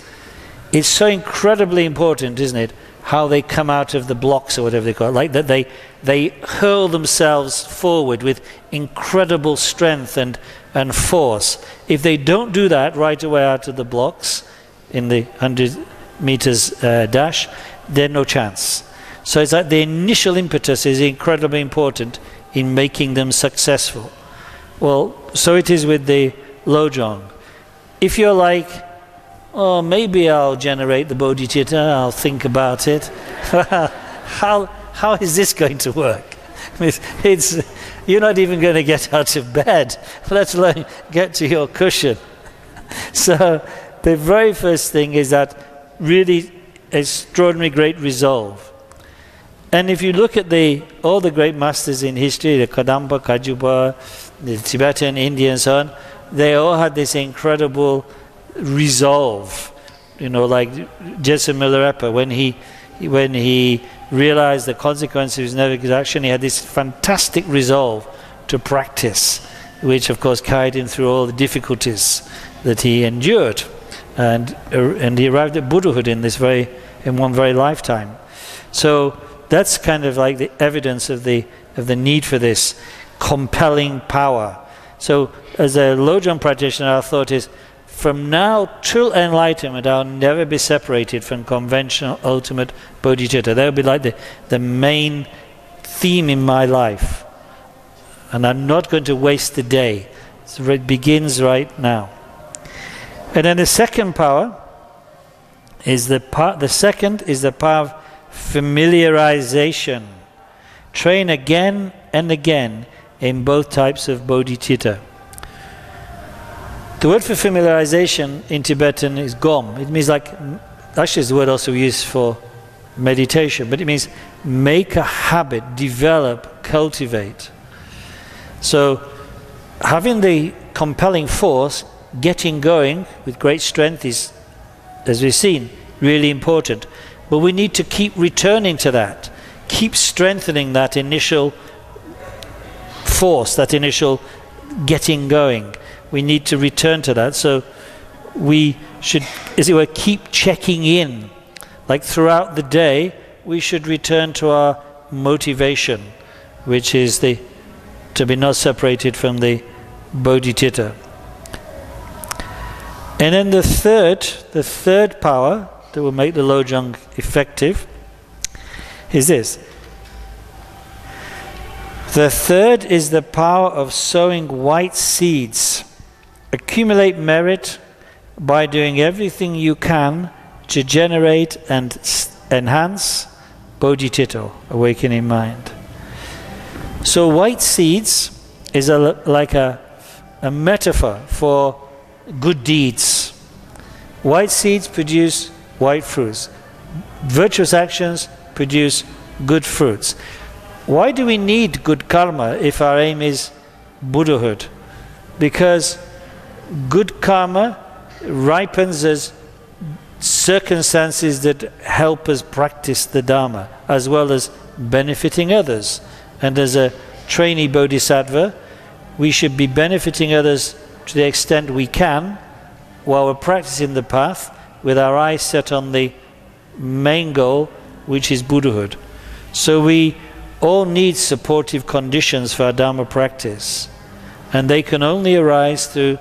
it's so incredibly important, isn't it? How they come out of the blocks or whatever they call it, like that they, they hurl themselves forward with incredible strength and, and force. If they don't do that right away out of the blocks in the 100 meters uh, dash, then no chance. So it's like the initial impetus is incredibly important in making them successful. Well, so it is with the Lojong. If you're like, oh, maybe I'll generate the bodhicitta, I'll think about it, how, how is this going to work? It's, it's, you're not even going to get out of bed, let alone get to your cushion. So, the very first thing is that really extraordinary great resolve. And if you look at the all the great masters in history, the Kadampa, Kagyupa, the Tibetan, Indian, and so on, they all had this incredible resolve. You know, like Jetsun Milarepa, when he when he realized the consequences of his negative action, he had this fantastic resolve to practice, which of course carried him through all the difficulties that he endured. And uh, and he arrived at Buddhahood in this very in one very lifetime. So that's kind of like the evidence of the of the need for this compelling power. So as a Lojong practitioner, our thought is from now till enlightenment, I'll never be separated from conventional ultimate bodhicitta. That will be like the, the main theme in my life. And I'm not going to waste the day. So it begins right now. And then the second power is the part, the second is the power of familiarization. Train again and again in both types of bodhicitta. The word for familiarization in Tibetan is gom. It means like, actually, it's the word also used for meditation, but it means make a habit, develop, cultivate. So, having the compelling force, getting going with great strength is, as we've seen, really important. But we need to keep returning to that, keep strengthening that initial force, that initial getting going we need to return to that. So we should, as it were, keep checking in. Like throughout the day, we should return to our motivation, which is the to be not separated from the bodhicitta. And then the third, the third power that will make the lojong effective is this the third is the power of sowing white seeds. Accumulate merit by doing everything you can to generate and enhance bodhicitta, awakening mind. So, white seeds is a, like a, a metaphor for good deeds. White seeds produce white fruits. Virtuous actions produce good fruits. Why do we need good karma if our aim is Buddhahood? Because good karma ripens as circumstances that help us practice the Dharma, as well as benefiting others. And as a trainee bodhisattva, we should be benefiting others to the extent we can while we're practicing the path with our eyes set on the main goal, which is Buddhahood. So we all need supportive conditions for our Dharma practice. And they can only arise through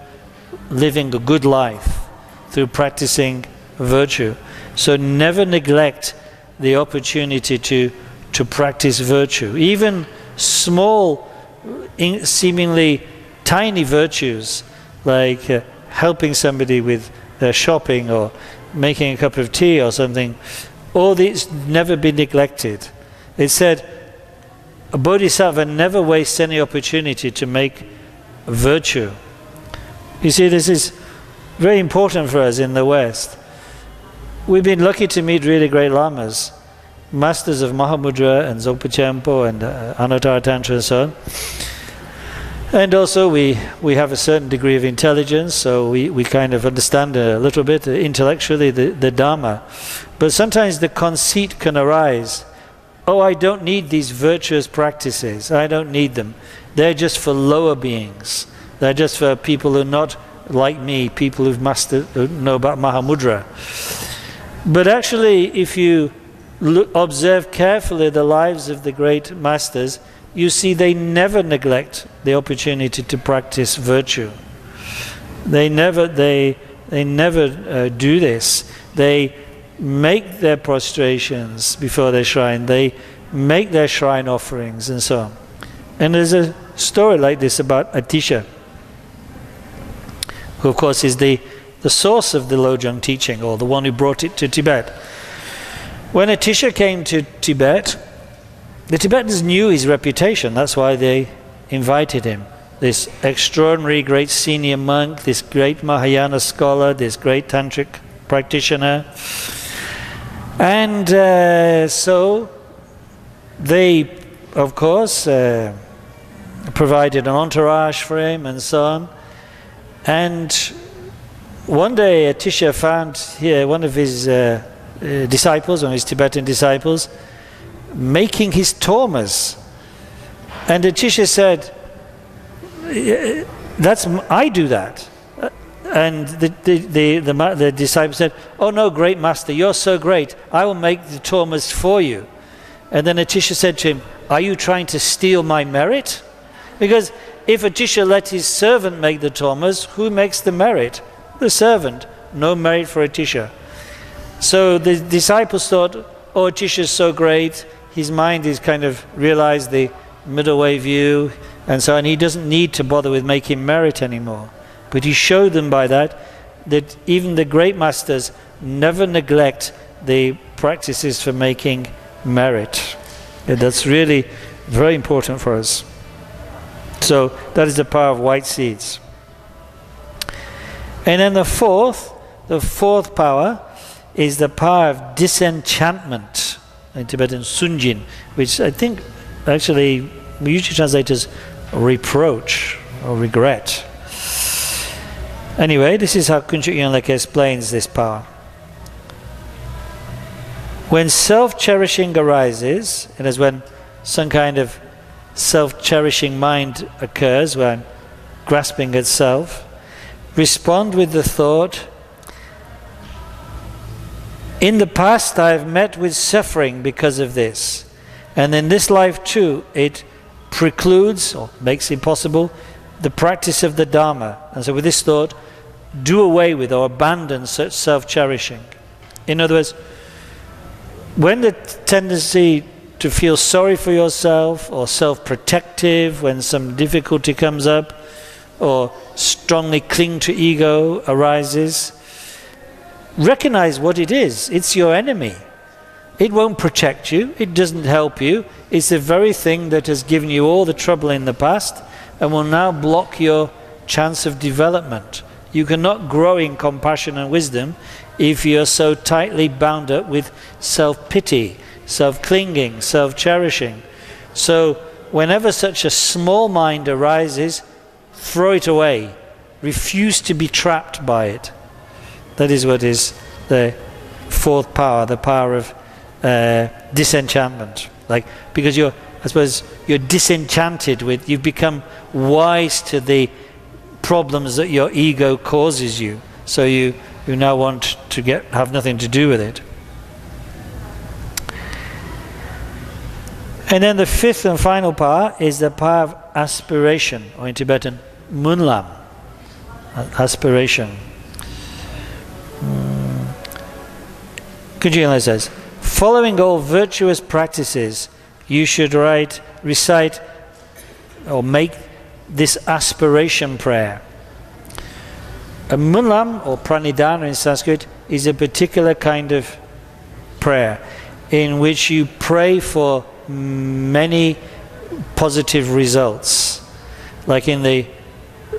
living a good life, through practicing virtue. So never neglect the opportunity to, to practice virtue. Even small, seemingly tiny virtues, like uh, helping somebody with their shopping or making a cup of tea or something, all these never be neglected. It said, a bodhisattva never wastes any opportunity to make virtue. You see, this is very important for us in the West. We've been lucky to meet really great lamas, masters of Mahamudra and Dzogpa Chenpo and uh, Anuttara Tantra and so on. And also, we, we have a certain degree of intelligence, so we, we kind of understand a little bit uh, intellectually the, the Dharma. But sometimes the conceit can arise oh, I don't need these virtuous practices. I don't need them. They're just for lower beings. They're just for people who are not like me, people who've mastered, who know about Mahamudra. But actually, if you look, observe carefully the lives of the great masters, you see they never neglect the opportunity to practice virtue. They never, they, they never uh, do this. They make their prostrations before their shrine, they make their shrine offerings and so on. And there's a story like this about Atisha, who of course is the, the source of the Lojong teaching, or the one who brought it to Tibet. When Atisha came to Tibet, the Tibetans knew his reputation, that's why they invited him. This extraordinary great senior monk, this great Mahayana scholar, this great tantric practitioner. And uh, so they, of course, uh, provided an entourage for him and so on. And one day, Atisha found here one of his uh, uh, disciples, one of his Tibetan disciples, making his tormas. And Atisha said, That's, I do that. Uh, and the, the, the, the, the disciple said, Oh no, great master, you're so great. I will make the tormas for you. And then Atisha said to him, Are you trying to steal my merit? Because if Atisha let his servant make the tormas, who makes the merit? The servant. No merit for Atisha. So the disciples thought, Oh, Atisha is so great. His mind is kind of realized the middle way view and so on. He doesn't need to bother with making merit anymore. But he showed them by that that even the great masters never neglect the practices for making merit. And that's really very important for us. So that is the power of white seeds. And then the fourth, the fourth power is the power of disenchantment in Tibetan sunjin, which I think actually we usually translate as reproach or regret. Anyway, this is how Konchog Yenlag explains this power. When self cherishing arises, and as when some kind of self cherishing mind occurs, when grasping at self, respond with the thought In the past, I have met with suffering because of this. And in this life, too, it precludes or makes impossible the practice of the Dharma. And so, with this thought, do away with or abandon such self cherishing. In other words, when the tendency to feel sorry for yourself or self protective when some difficulty comes up or strongly cling to ego arises, recognize what it is. It's your enemy. It won't protect you, it doesn't help you. It's the very thing that has given you all the trouble in the past and will now block your chance of development. You cannot grow in compassion and wisdom if you're so tightly bound up with self pity, self clinging, self cherishing. So, whenever such a small mind arises, throw it away. Refuse to be trapped by it. That is what is the fourth power, the power of uh, disenchantment. Like, because you're, I suppose, you're disenchanted with, you've become wise to the problems that your ego causes you. So you, you now want to get have nothing to do with it. And then the fifth and final power is the power of aspiration, or in Tibetan, munlam, aspiration. Kunjin says, following all virtuous practices, you should write, recite, or make this aspiration prayer. A munlam or pranidhana in Sanskrit is a particular kind of prayer in which you pray for many positive results. Like in the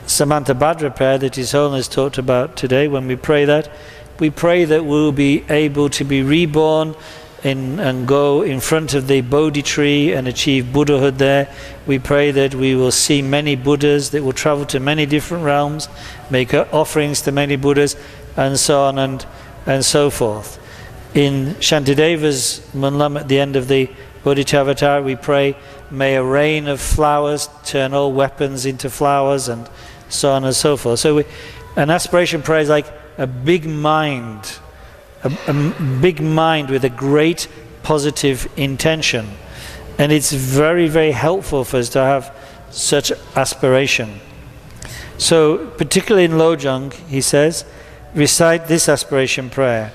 Samantabhadra prayer that His Holiness talked about today, when we pray that, we pray that we'll be able to be reborn in, and go in front of the Bodhi tree and achieve Buddhahood there. We pray that we will see many Buddhas, that will travel to many different realms, make offerings to many Buddhas, and so on and, and so forth. In Shantideva's Munlam at the end of the Bodhicharyavatara, we pray, may a rain of flowers turn all weapons into flowers, and so on and so forth. So we, an aspiration prayer is like a big mind a, a big mind with a great positive intention. And it's very, very helpful for us to have such aspiration. So, particularly in Lojong, he says, recite this aspiration prayer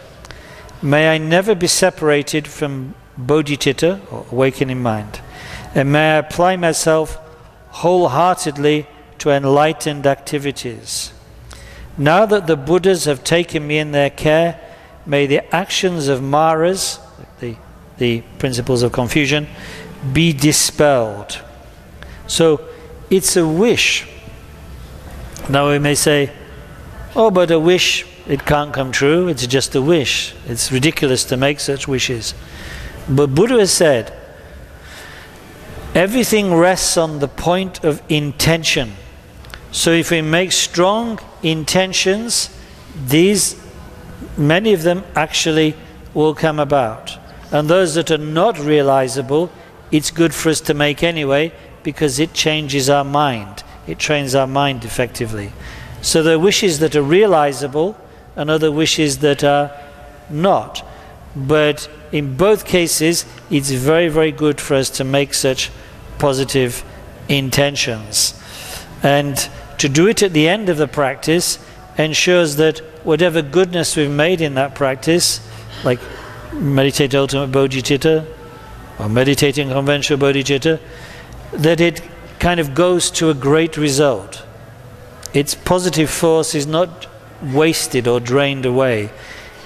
May I never be separated from bodhicitta, or awakening mind, and may I apply myself wholeheartedly to enlightened activities. Now that the Buddhas have taken me in their care, may the actions of Maras, the, the principles of confusion, be dispelled. So it's a wish. Now we may say, oh, but a wish, it can't come true. It's just a wish. It's ridiculous to make such wishes. But Buddha has said, everything rests on the point of intention. So if we make strong intentions, these many of them actually will come about. And those that are not realizable, it's good for us to make anyway because it changes our mind. It trains our mind effectively. So there are wishes that are realizable and other wishes that are not. But in both cases, it's very, very good for us to make such positive intentions. And to do it at the end of the practice ensures that whatever goodness we've made in that practice, like meditate ultimate bodhicitta or meditating conventional bodhicitta, that it kind of goes to a great result. Its positive force is not wasted or drained away.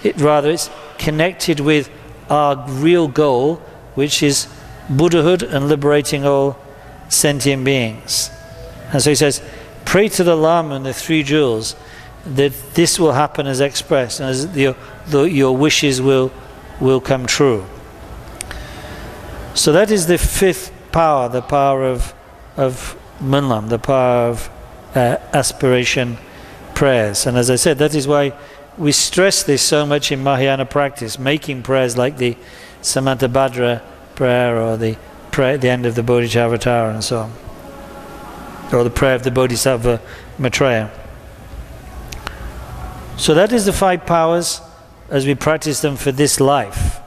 It rather it's connected with our real goal, which is Buddhahood and liberating all sentient beings. And so he says, pray to the Lama and the three jewels that this will happen as expressed and as the, the, your wishes will, will come true. So that is the fifth power, the power of, of Munlam, the power of uh, aspiration prayers. And as I said, that is why we stress this so much in Mahayana practice, making prayers like the Samantabhadra prayer or the prayer the end of the Bodhicharyavatara and so on, or the prayer of the Bodhisattva Maitreya. So that is the five powers as we practice them for this life.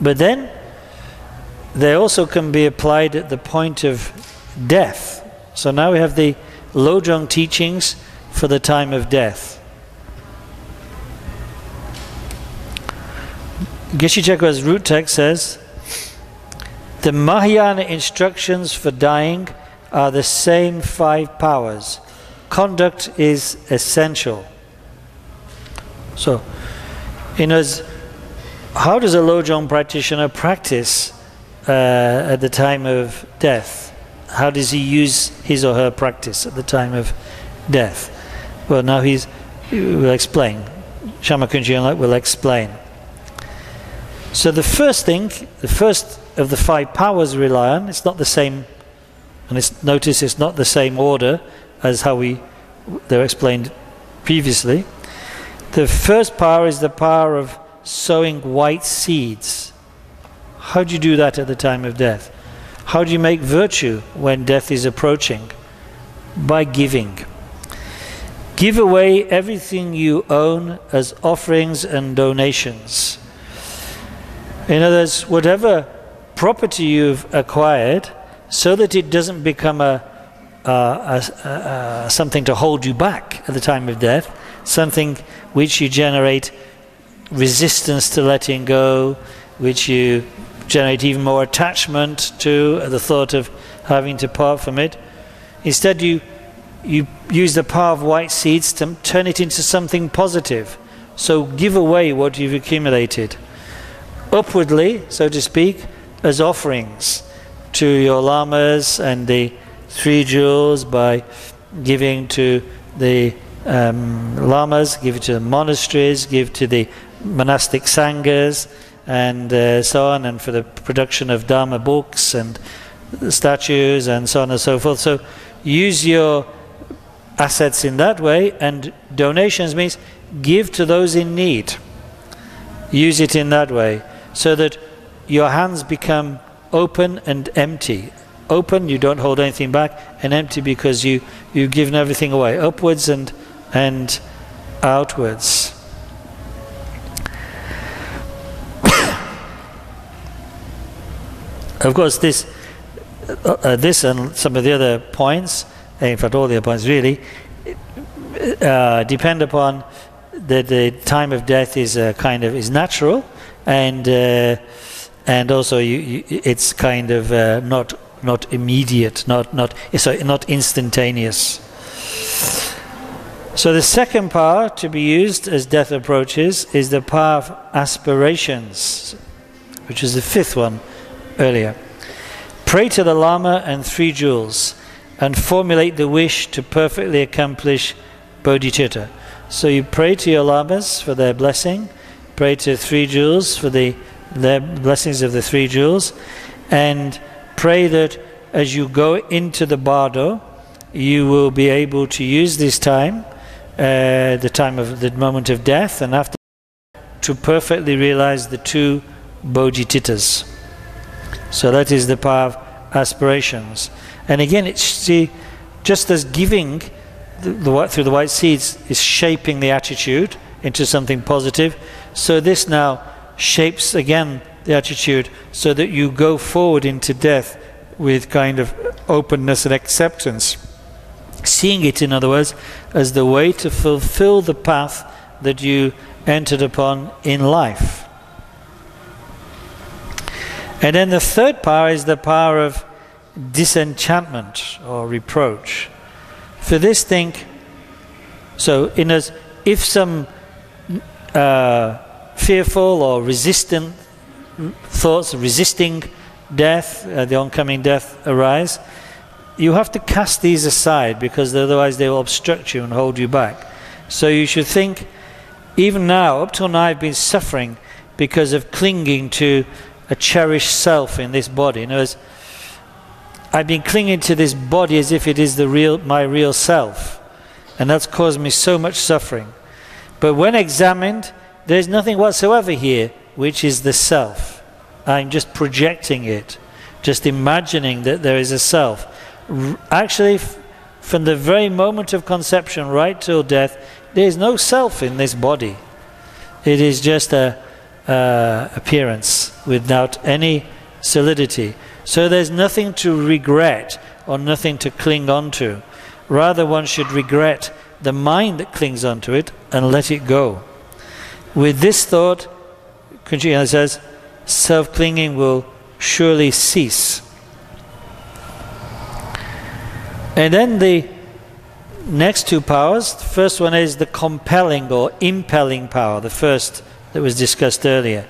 But then they also can be applied at the point of death. So now we have the Lojong teachings for the time of death. Geshe Chekawa's root text says, The Mahayana instructions for dying are the same five powers. Conduct is essential. So, in as how does a Lojong practitioner practice uh, at the time of death? How does he use his or her practice at the time of death? Well, now he's, he will explain. Shamar Konchog will explain. So the first thing, the first of the five powers rely on, it's not the same, and it's, notice it's not the same order as how we, they're explained previously. The first power is the power of sowing white seeds. How do you do that at the time of death? How do you make virtue when death is approaching? By giving. Give away everything you own as offerings and donations. In other words, whatever property you've acquired, so that it doesn't become a, a, a, something to hold you back at the time of death, something which you generate resistance to letting go, which you generate even more attachment to at the thought of having to part from it. Instead, you you use the power of white seeds to turn it into something positive. So give away what you've accumulated upwardly, so to speak, as offerings to your lamas and the three jewels by giving to the um, lamas, give to the monasteries, give to the monastic sanghas, and uh, so on, and for the production of Dharma books and statues and so on and so forth. So use your assets in that way, and donations means give to those in need. Use it in that way so that your hands become open and empty. Open, you don't hold anything back, and empty because you, you've given everything away, upwards and, and outwards. of course, this, uh, uh, this and some of the other points in fact all the other points really, uh, depend upon that the time of death is a kind of is natural and uh, and also you, you, it's kind of uh, not not immediate not not so not instantaneous so the second power to be used as death approaches is the power of aspirations which is the fifth one earlier pray to the lama and three jewels and formulate the wish to perfectly accomplish bodhicitta. So you pray to your lamas for their blessing, pray to three jewels for the their blessings of the three jewels, and pray that as you go into the bardo, you will be able to use this time, uh, the time of the moment of death, and after to perfectly realize the two bodhicittas. So that is the power of aspirations. And again, it's see, just as giving the, the, through the white seeds is shaping the attitude into something positive. So this now shapes again the attitude so that you go forward into death with kind of openness and acceptance. Seeing it, in other words, as the way to fulfill the path that you entered upon in life. And then the third power is the power of disenchantment or reproach. For this, think so, in as if some uh, fearful or resistant thoughts, resisting death, uh, the oncoming death arise, you have to cast these aside because otherwise they will obstruct you and hold you back. So you should think, even now, up till now, I've been suffering because of clinging to a cherished self in this body. In other words, I've been clinging to this body as if it is the real, my real self. And that's caused me so much suffering. But when examined, there's nothing whatsoever here which is the self. I'm just projecting it, just imagining that there is a self. Actually, from the very moment of conception right till death, there is no self in this body. It is just a uh, appearance without any solidity. So there's nothing to regret or nothing to cling on to. Rather, one should regret the mind that clings onto it and let it go. With this thought, Konchog says, self clinging will surely cease. And then the next two powers the first one is the compelling or impelling power, the first that was discussed earlier.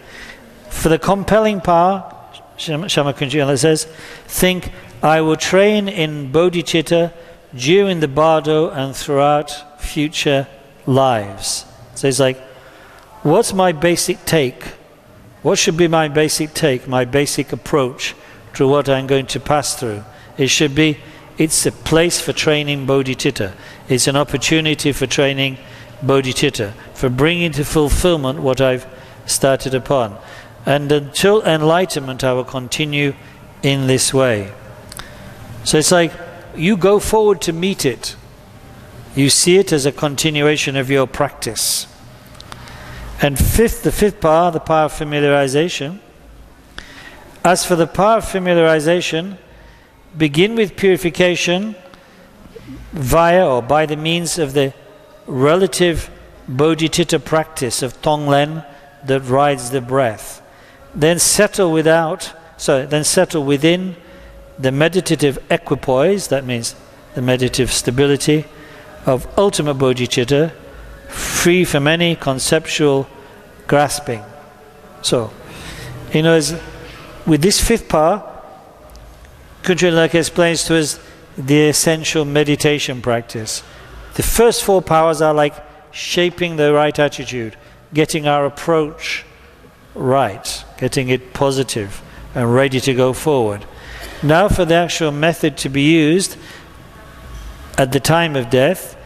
For the compelling power, Shamakunjala says, think, I will train in bodhicitta during the bardo and throughout future lives. So it's like, what's my basic take? What should be my basic take, my basic approach to what I'm going to pass through? It should be, it's a place for training bodhicitta. It's an opportunity for training bodhicitta, for bringing to fulfillment what I've started upon. And until enlightenment, I will continue in this way. So it's like you go forward to meet it. You see it as a continuation of your practice. And fifth, the fifth power, the power of familiarization. As for the power of familiarization, begin with purification via or by the means of the relative bodhicitta practice of Tonglen that rides the breath. Then settle without, so then settle within the meditative equipoise, that means the meditative stability of ultimate bodhicitta, free from any conceptual grasping. So, you know, with this fifth power, Konchog explains to us the essential meditation practice. The first four powers are like shaping the right attitude, getting our approach right, getting it positive and ready to go forward. Now, for the actual method to be used at the time of death,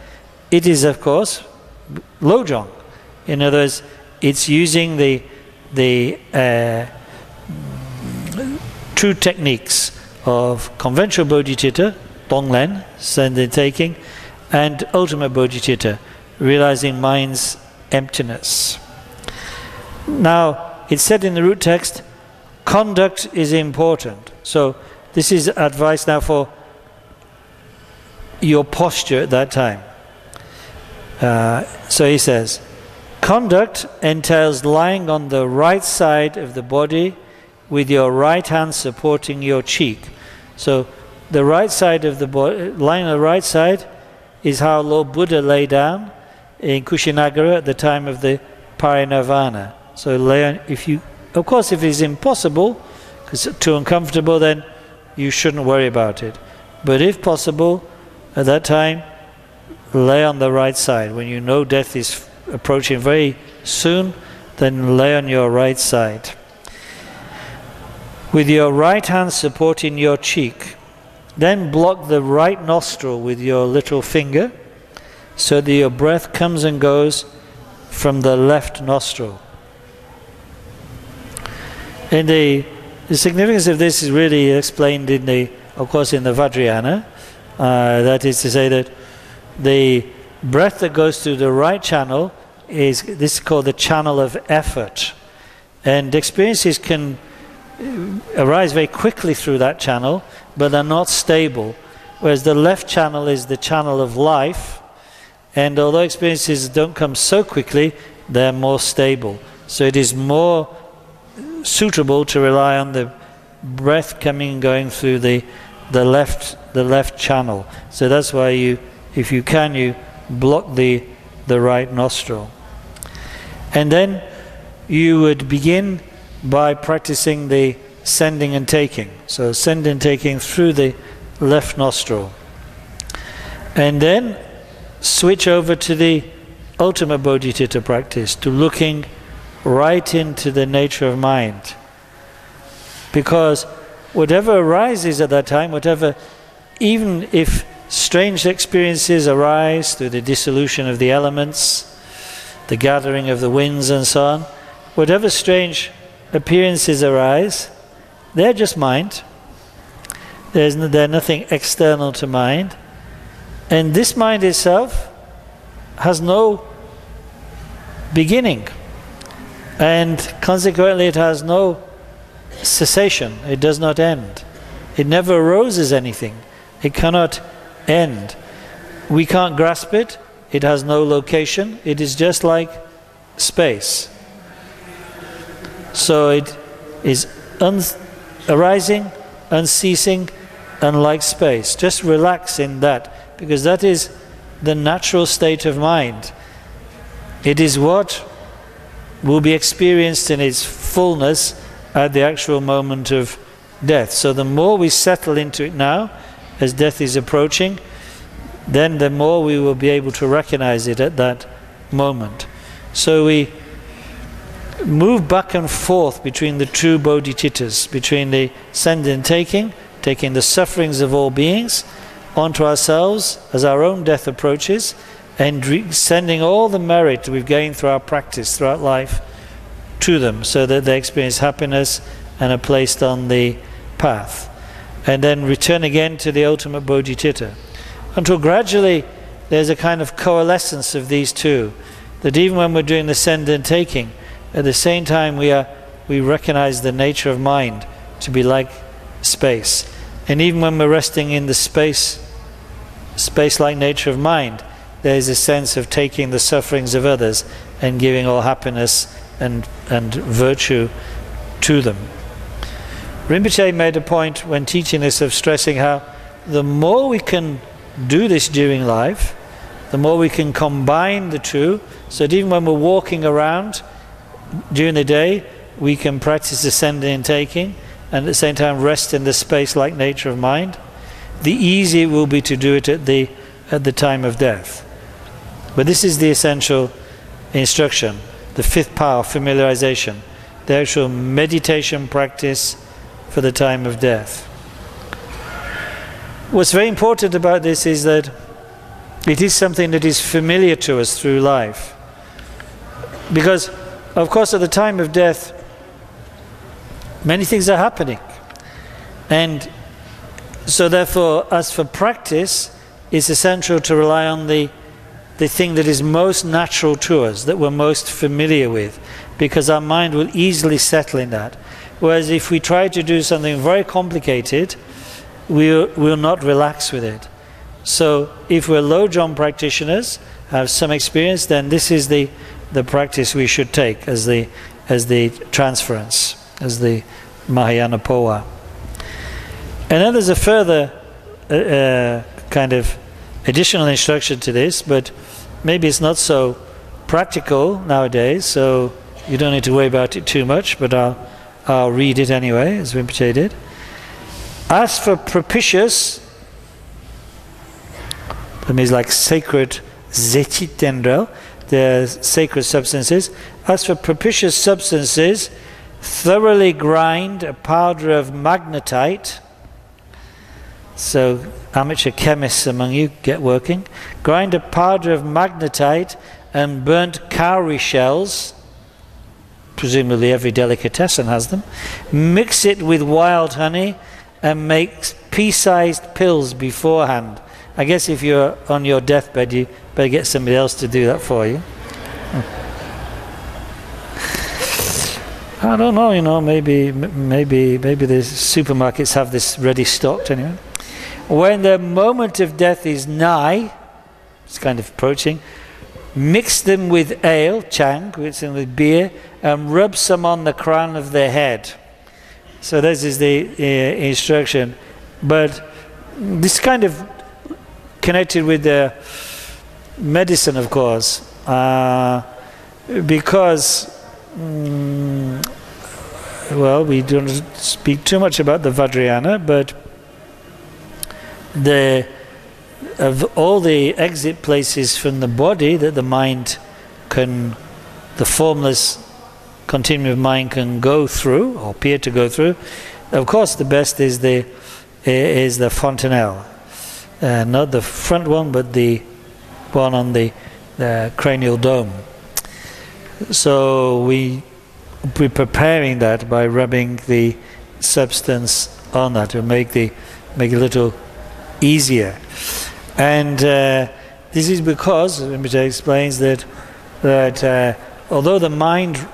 it is, of course, lojong. In other words, it's using the, the uh, true techniques of conventional bodhicitta, Tonglen, sending taking, and ultimate bodhicitta, realizing mind's emptiness. Now, it's said in the root text, conduct is important. So, this is advice now for your posture at that time. Uh, so he says, conduct entails lying on the right side of the body with your right hand supporting your cheek. So the right side of the body, lying on the right side, is how Lord Buddha lay down in Kushinagara at the time of the parinirvana. So lay if you, of course, if it's impossible, because too uncomfortable, then you shouldn't worry about it. But if possible, at that time, lay on the right side. When you know death is approaching very soon, then lay on your right side. With your right hand supporting your cheek, then block the right nostril with your little finger so that your breath comes and goes from the left nostril. And the, the significance of this is really explained in the, of course, in the Vajrayana. Uh, that is to say that the breath that goes through the right channel is this is called the channel of effort. And experiences can uh, arise very quickly through that channel, but they're not stable. Whereas the left channel is the channel of life, and although experiences don't come so quickly, they're more stable. So it is more suitable to rely on the breath coming and going through the, the left the left channel. So that's why you, if you can, you block the the right nostril. And then you would begin by practicing the sending and taking. So sending and taking through the left nostril. And then switch over to the ultimate bodhicitta practice, to looking right into the nature of mind. Because whatever arises at that time, whatever, even if strange experiences arise through the dissolution of the elements, the gathering of the winds and so on, whatever strange appearances arise, they're just mind. There's no, they're nothing external to mind. And this mind itself has no beginning. And consequently, it has no cessation. It does not end. It never arose as anything. It cannot end. We can't grasp it. It has no location. It is just like space. So it is un- arising, unceasing, unlike space. Just relax in that because that is the natural state of mind. It is what will be experienced in its fullness at the actual moment of death. So the more we settle into it now, as death is approaching, then the more we will be able to recognize it at that moment. So we move back and forth between the two bodhicittas, between the sending and taking, taking the sufferings of all beings onto ourselves as our own death approaches, and sending all the merit we've gained through our practice throughout life to them so that they experience happiness and are placed on the path. And then return again to the ultimate bodhicitta. Until gradually there's a kind of coalescence of these two. That even when we're doing the send and taking, at the same time we are we recognize the nature of mind to be like space. And even when we're resting in the space space like nature of mind, there is a sense of taking the sufferings of others and giving all happiness and, and virtue to them. Rinpoche made a point when teaching this of stressing how the more we can do this during life, the more we can combine the two, so that even when we're walking around during the day, we can practice ascending and taking, and at the same time rest in the space like nature of mind, the easier it will be to do it at the, at the time of death. But this is the essential instruction, the fifth power, familiarization, the actual meditation practice for the time of death. What's very important about this is that it is something that is familiar to us through life. Because, of course, at the time of death, many things are happening. And so, therefore, as for practice, it's essential to rely on the the thing that is most natural to us, that we're most familiar with, because our mind will easily settle in that. Whereas if we try to do something very complicated, we'll, we'll not relax with it. So if we're lojong practitioners, have some experience, then this is the, the practice we should take as the, as the transference, as the Mahayana Powa. And then there's a further uh, uh, kind of additional instruction to this, but maybe it's not so practical nowadays, so you don't need to worry about it too much, but I'll, I'll read it anyway, as Rinpoche did. As for propitious, that means like sacred zetitendrel, the sacred substances. As for propitious substances, thoroughly grind a powder of magnetite. So amateur chemists among you get working. Grind a powder of magnetite and burnt cowrie shells. Presumably every delicatessen has them. Mix it with wild honey and make pea-sized pills beforehand I guess if you're on your deathbed, you better get somebody else to do that for you. I don't know, you know, maybe, maybe, maybe the supermarkets have this ready stocked anyway. When the moment of death is nigh, it's kind of approaching, mix them with ale, chang, which is with beer, and rub some on the crown of their head. So this is the uh, instruction. But this kind of connected with the medicine, of course, uh, because Mm, well, we don't speak too much about the Vajrayana, but the of all the exit places from the body that the mind can, the formless continuum of mind can go through or appear to go through. Of course, the best is the is the fontanelle, uh, not the front one, but the one on the, the cranial dome. So we be preparing that by rubbing the substance on that to make the make it a little easier. And uh, this is because Rinpoche explains that that uh, although the mind,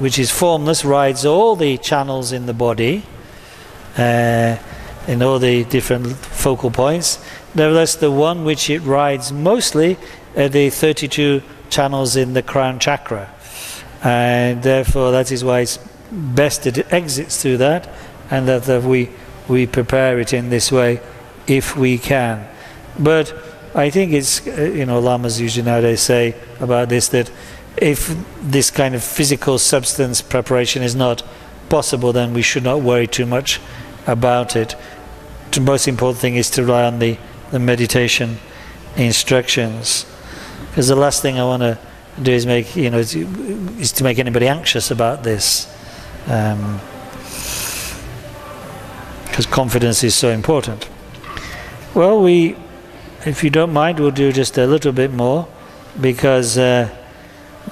which is formless, rides all the channels in the body, uh, in all the different focal points, nevertheless the one which it rides mostly are the 32 channels in the crown chakra. And therefore, that is why it's best that it exits through that, and that, that we, we prepare it in this way if we can. But I think it's, uh, you know, lamas usually nowadays say about this that if this kind of physical substance preparation is not possible, then we should not worry too much about it. The most important thing is to rely on the, the meditation instructions. Because the last thing I want to do is make, you know, is, is to make anybody anxious about this. Because um, confidence is so important. Well, we, if you don't mind, we'll do just a little bit more because uh,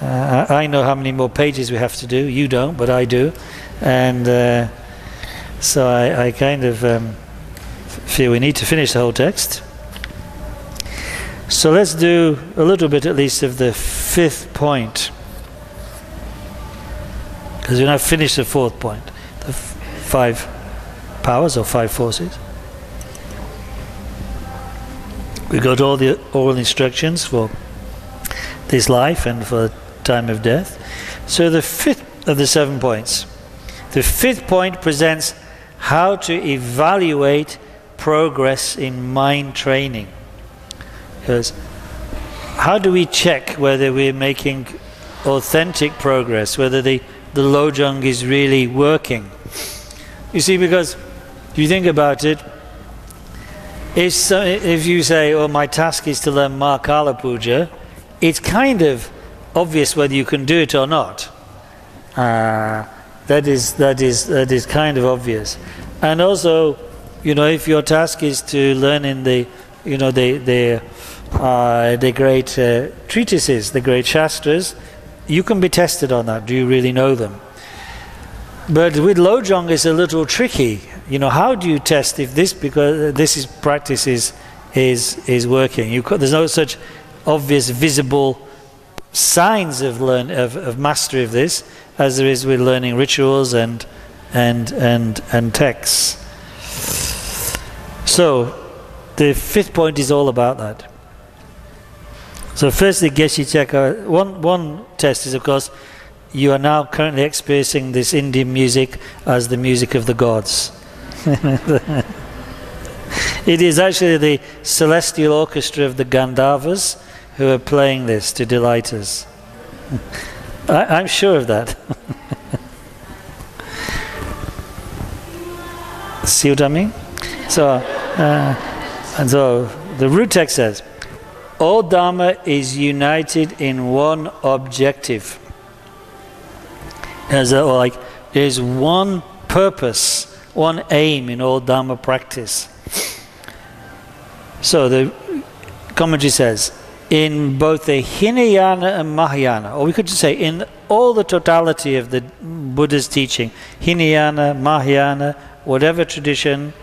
uh, I know how many more pages we have to do. You don't, but I do. And uh, so I, I, kind of um, feel we need to finish the whole text. So let's do a little bit at least of the fifth point. Because we're now finished the fourth point. The five powers or five forces. We got all the all instructions for this life and for time of death. So the fifth of the seven points. The fifth point presents how to evaluate progress in mind training. Because how do we check whether we're making authentic progress, whether the, the lojong is really working? You see, because if you think about it, if, if you say, oh, my task is to learn Mahakala Puja, it's kind of obvious whether you can do it or not. Uh, that is that is that is kind of obvious, and also, you know, if your task is to learn in the, you know, the the uh, the great uh, treatises, the great shastras, you can be tested on that. Do you really know them? But with lojong, it's a little tricky. You know, how do you test if this because this is practice is is is working? You there's no such obvious visible signs of learn of, of mastery of this as there is with learning rituals and and and and texts. So the fifth point is all about that. So firstly, Geshe Cheka, one, one test is of course, you are now currently experiencing this Indian music as the music of the gods. it is actually the celestial orchestra of the Gandharvas who are playing this to delight us. I, am sure of that. See what I mean? So, uh, and so the root text says, all Dharma is united in one objective. As a, like there's one purpose, one aim in all Dharma practice. So the commentary says, in both the Hinayana and Mahayana, or we could just say in all the totality of the Buddha's teaching, Hinayana, Mahayana, whatever tradition,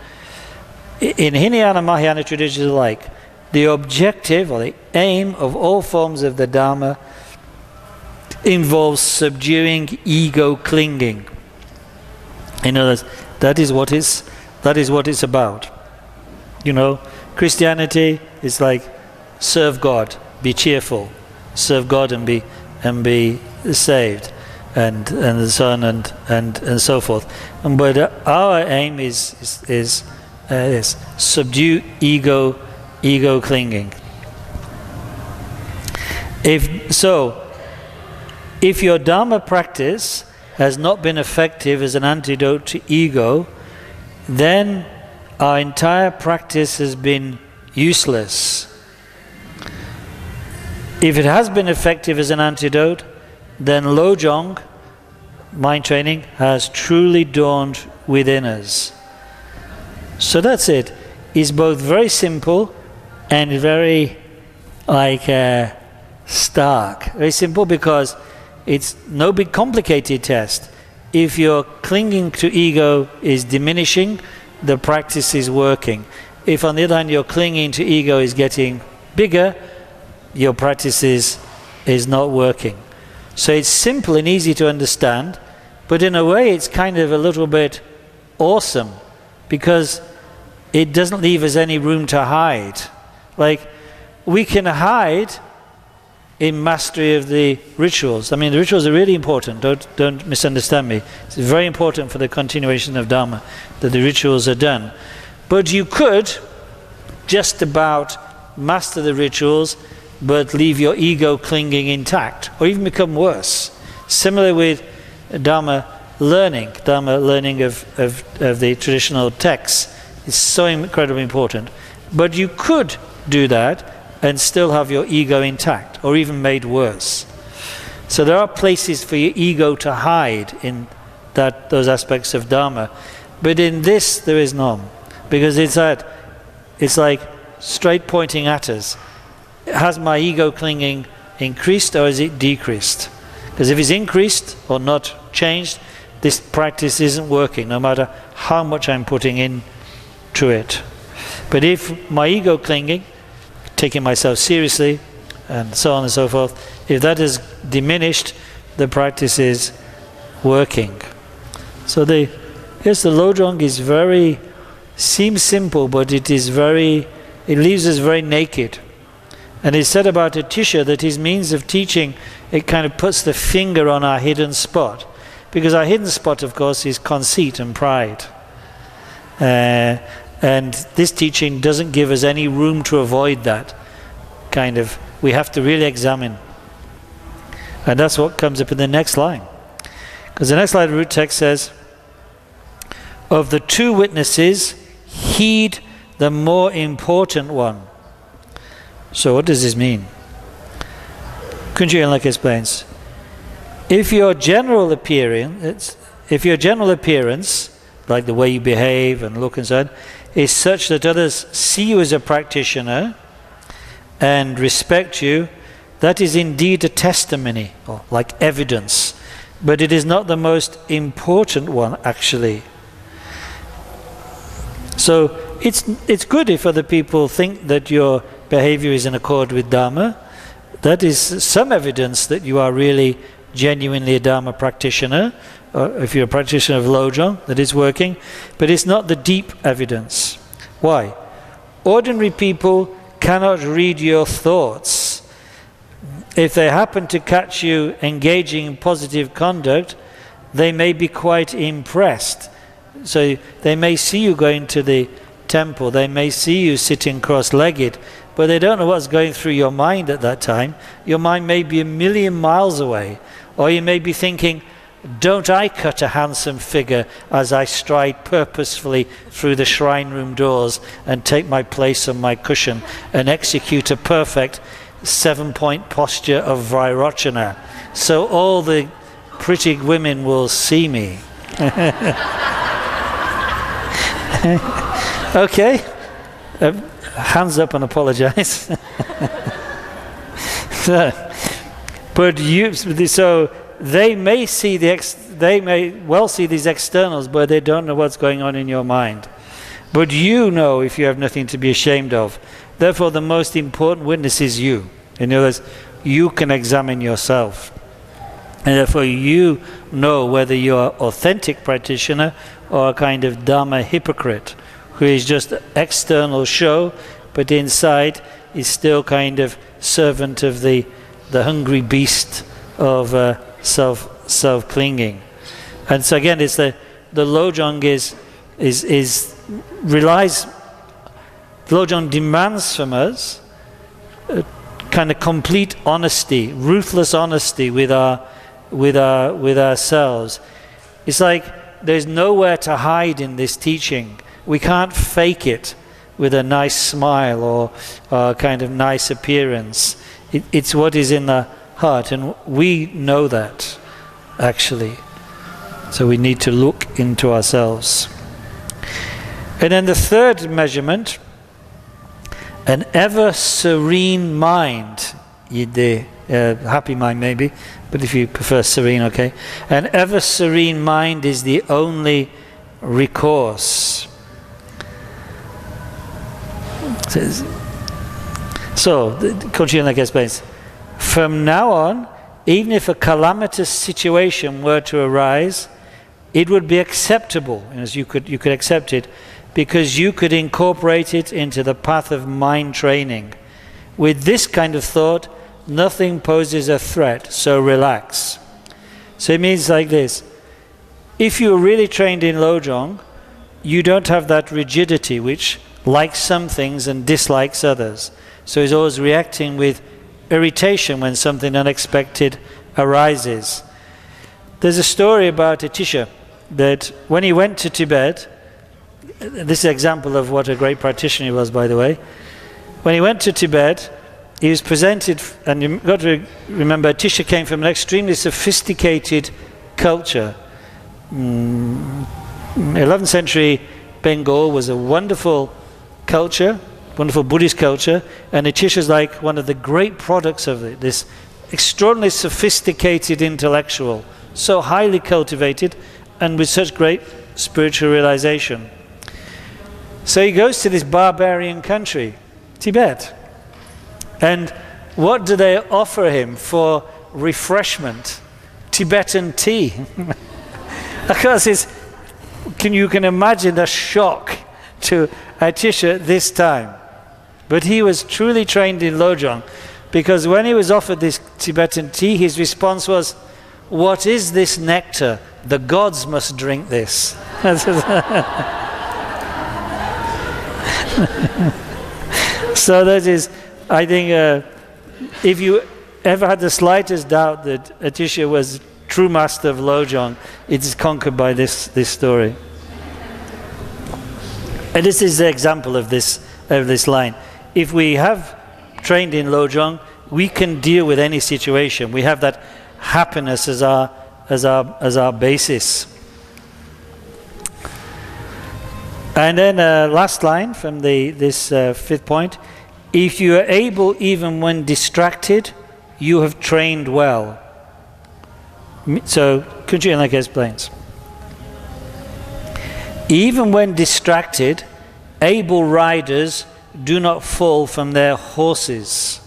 in Hinayana, Mahayana traditions alike, the objective or the aim of all forms of the Dharma involves subduing ego clinging. In other words, that is what it's, that is what it's about. You know, Christianity is like serve God, be cheerful, serve God and be and be saved, and and so on and and and so forth. But our aim is is is, uh, is subdue ego ego clinging. If so, if your Dharma practice has not been effective as an antidote to ego, then our entire practice has been useless. If it has been effective as an antidote, then Lojong, mind training, has truly dawned within us. So that's it. It's both very simple and very like uh, stark. Very simple because it's no big complicated test. If your clinging to ego is diminishing, the practice is working. If on the other hand your clinging to ego is getting bigger, your practice is, is not working. So it's simple and easy to understand, but in a way it's kind of a little bit awesome because it doesn't leave us any room to hide. Like, we can hide in mastery of the rituals. I mean, the rituals are really important. Don't, don't misunderstand me. It's very important for the continuation of Dharma that the rituals are done. But you could just about master the rituals but leave your ego clinging intact or even become worse. Similar with Dharma learning, Dharma learning of, of, of the traditional texts is so incredibly important. But you could do that and still have your ego intact or even made worse. So there are places for your ego to hide in that those aspects of Dharma. But in this there is none. Because it's that it's like straight pointing at us. Has my ego clinging increased or is it decreased? Because if it's increased or not changed, this practice isn't working, no matter how much I'm putting in to it. But if my ego clinging taking myself seriously, and so on and so forth. If that is diminished, the practice is working. So the yes, the lojong is very seems simple, but it is very it leaves us very naked. And he said about Atisha that his means of teaching it kind of puts the finger on our hidden spot, because our hidden spot, of course, is conceit and pride. Uh, and this teaching doesn't give us any room to avoid that kind of. We have to really examine. And that's what comes up in the next line. Because the next line of the root text says, Of the two witnesses, heed the more important one. So, what does this mean? Konchog Yenlag explains if your general appearance, if your general appearance, like the way you behave and look and so on, is such that others see you as a practitioner and respect you, that is indeed a testimony, or like evidence. But it is not the most important one, actually. So it's, it's good if other people think that your behavior is in accord with Dharma. That is some evidence that you are really genuinely a Dharma practitioner uh, if you're a practitioner of Lojong, that is working, but it's not the deep evidence. Why? Ordinary people cannot read your thoughts. If they happen to catch you engaging in positive conduct, they may be quite impressed. So they may see you going to the temple, they may see you sitting cross legged, but they don't know what's going through your mind at that time. Your mind may be a million miles away, or you may be thinking, don't I cut a handsome figure as I stride purposefully through the shrine room doors and take my place on my cushion and execute a perfect seven point posture of Vairochana so all the pretty women will see me. okay? Uh, hands up and apologize. but you, so they may see the ex- they may well see these externals, but they don't know what's going on in your mind. But you know, if you have nothing to be ashamed of, Therefore, the most important witness is you. In other words, you can examine yourself. And therefore, you know whether you're an authentic practitioner or a kind of Dharma hypocrite who is just external show, but inside is still kind of servant of the, the hungry beast of uh, self self clinging. And so again, it's the the lojong is is is relies. Lojong demands from us a kind of complete honesty, ruthless honesty with our with, our, with ourselves. It's like there's nowhere to hide in this teaching. We can't fake it with a nice smile or a kind of nice appearance. It, it's what is in the heart, and we know that, actually. So we need to look into ourselves. And then the third measurement an ever serene mind, uh, happy mind maybe, but if you prefer serene, okay. An ever serene mind is the only recourse. So, Konchog Yenlag explains, from now on, even if a calamitous situation were to arise, it would be acceptable, as you could you could accept it, because you could incorporate it into the path of mind training. With this kind of thought, nothing poses a threat, so relax. So it means like this if you're really trained in Lojong, you don't have that rigidity which likes some things and dislikes others. So he's always reacting with irritation when something unexpected arises. There's a story about Atisha that when he went to Tibet, this is an example of what a great practitioner he was, by the way. When he went to Tibet, he was presented, and you've got to remember, Tisha came from an extremely sophisticated culture. Mm, 11th century Bengal was a wonderful culture, wonderful Buddhist culture, and Atisha is like one of the great products of it, this extraordinarily sophisticated intellectual, so highly cultivated, and with such great spiritual realization. So he goes to this barbarian country, Tibet. And what do they offer him for refreshment? Tibetan tea. of course, it's, can, you can imagine the shock to Atisha this time. But he was truly trained in Lojong because when he was offered this Tibetan tea, his response was, What is this nectar? The gods must drink this. so that is I think uh, if you ever had the slightest doubt that Atisha was true master of Lojong, it is conquered by this, this story. And this is the example of this, of this line. If we have trained in Lojong, we can deal with any situation. We have that happiness as our, as our, as our basis. And then uh, last line from the, this uh, fifth point if you are able, even when distracted, you have trained well. So, like explains. Even when distracted, able riders do not fall from their horses.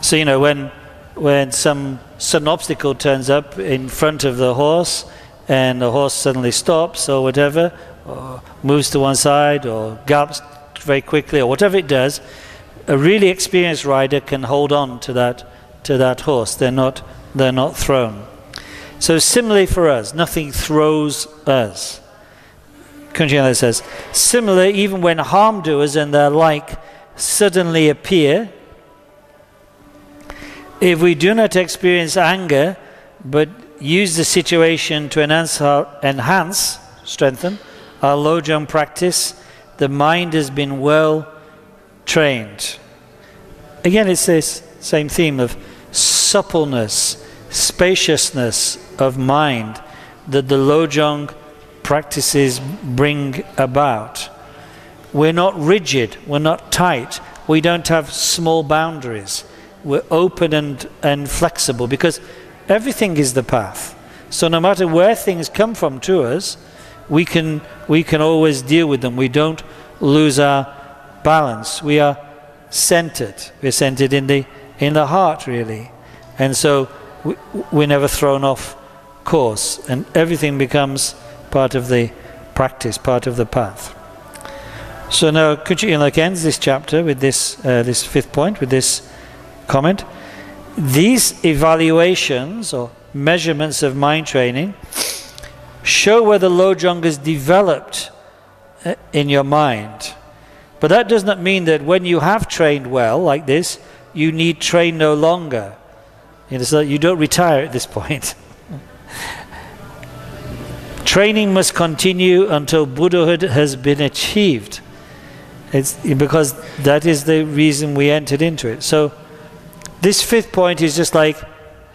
So, you know, when, when some sudden obstacle turns up in front of the horse and the horse suddenly stops or whatever, or moves to one side or gallops very quickly or whatever it does, a really experienced rider can hold on to that to that horse. They're not they're not thrown. So similarly for us, nothing throws us. Kunjana says, similar even when harm doers and their like suddenly appear, if we do not experience anger, but use the situation to enhance, our, enhance strengthen our lojong practice, the mind has been well trained. Again, it's this same theme of suppleness, spaciousness of mind that the Lojong practices bring about. We're not rigid, we're not tight, we don't have small boundaries. We're open and, and flexible because everything is the path. So no matter where things come from to us, we can, we can always deal with them. We don't lose our balance. We are centered. We're centered in the in the heart, really, and so we, we're never thrown off course, and everything becomes part of the practice, part of the path. So now Kuchi ends this chapter with this uh, this fifth point with this comment. These evaluations or measurements of mind training show whether Lojong is developed uh, in your mind. But that does not mean that when you have trained well, like this, you need train no longer. You know, so you don't retire at this point. Training must continue until Buddhahood has been achieved. It's because that is the reason we entered into it. So, this fifth point is just like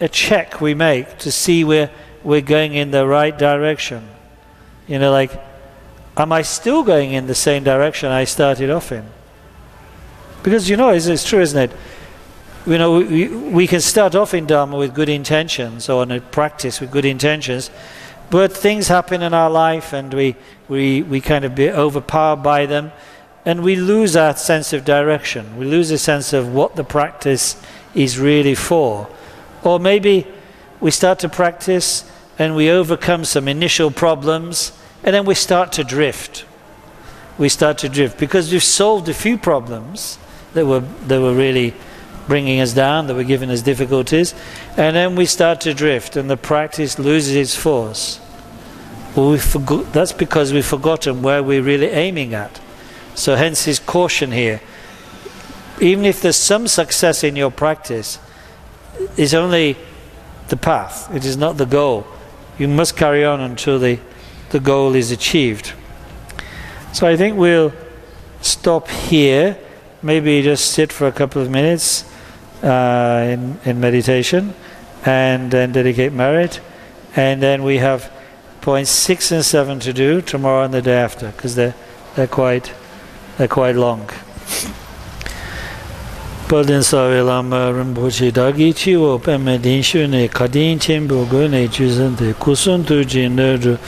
a check we make to see where we're going in the right direction. You know, like, am I still going in the same direction I started off in? Because you know, it's, it's true, isn't it? You know, we, we can start off in Dharma with good intentions or in a practice with good intentions, but things happen in our life and we, we, we kind of be overpowered by them and we lose our sense of direction. We lose a sense of what the practice is really for. Or maybe we start to practice and we overcome some initial problems and then we start to drift. We start to drift because we've solved a few problems that were, that were really bringing us down, that were giving us difficulties, and then we start to drift and the practice loses its force. Well, we forgo- that's because we've forgotten where we're really aiming at. So, hence his caution here. Even if there's some success in your practice, it's only the path, it is not the goal. You must carry on until the, the goal is achieved. So, I think we'll stop here. Maybe just sit for a couple of minutes uh, in, in meditation and then dedicate merit. And then we have points six and seven to do tomorrow and the day after because they're, they're quite they're quite long. Palden sawe lama rinpoche dagi chi wo peme Dinshu ne kadin chen go ne zan de kusun tu jin ne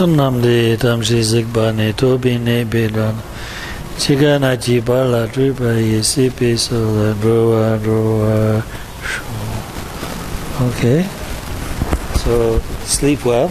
ru sadhu so. Sumnam de tamshi zikpa ne tobi ne bedan Chika na chi pala tripa ye sipi sola drowa drowa Okay, so sleep well.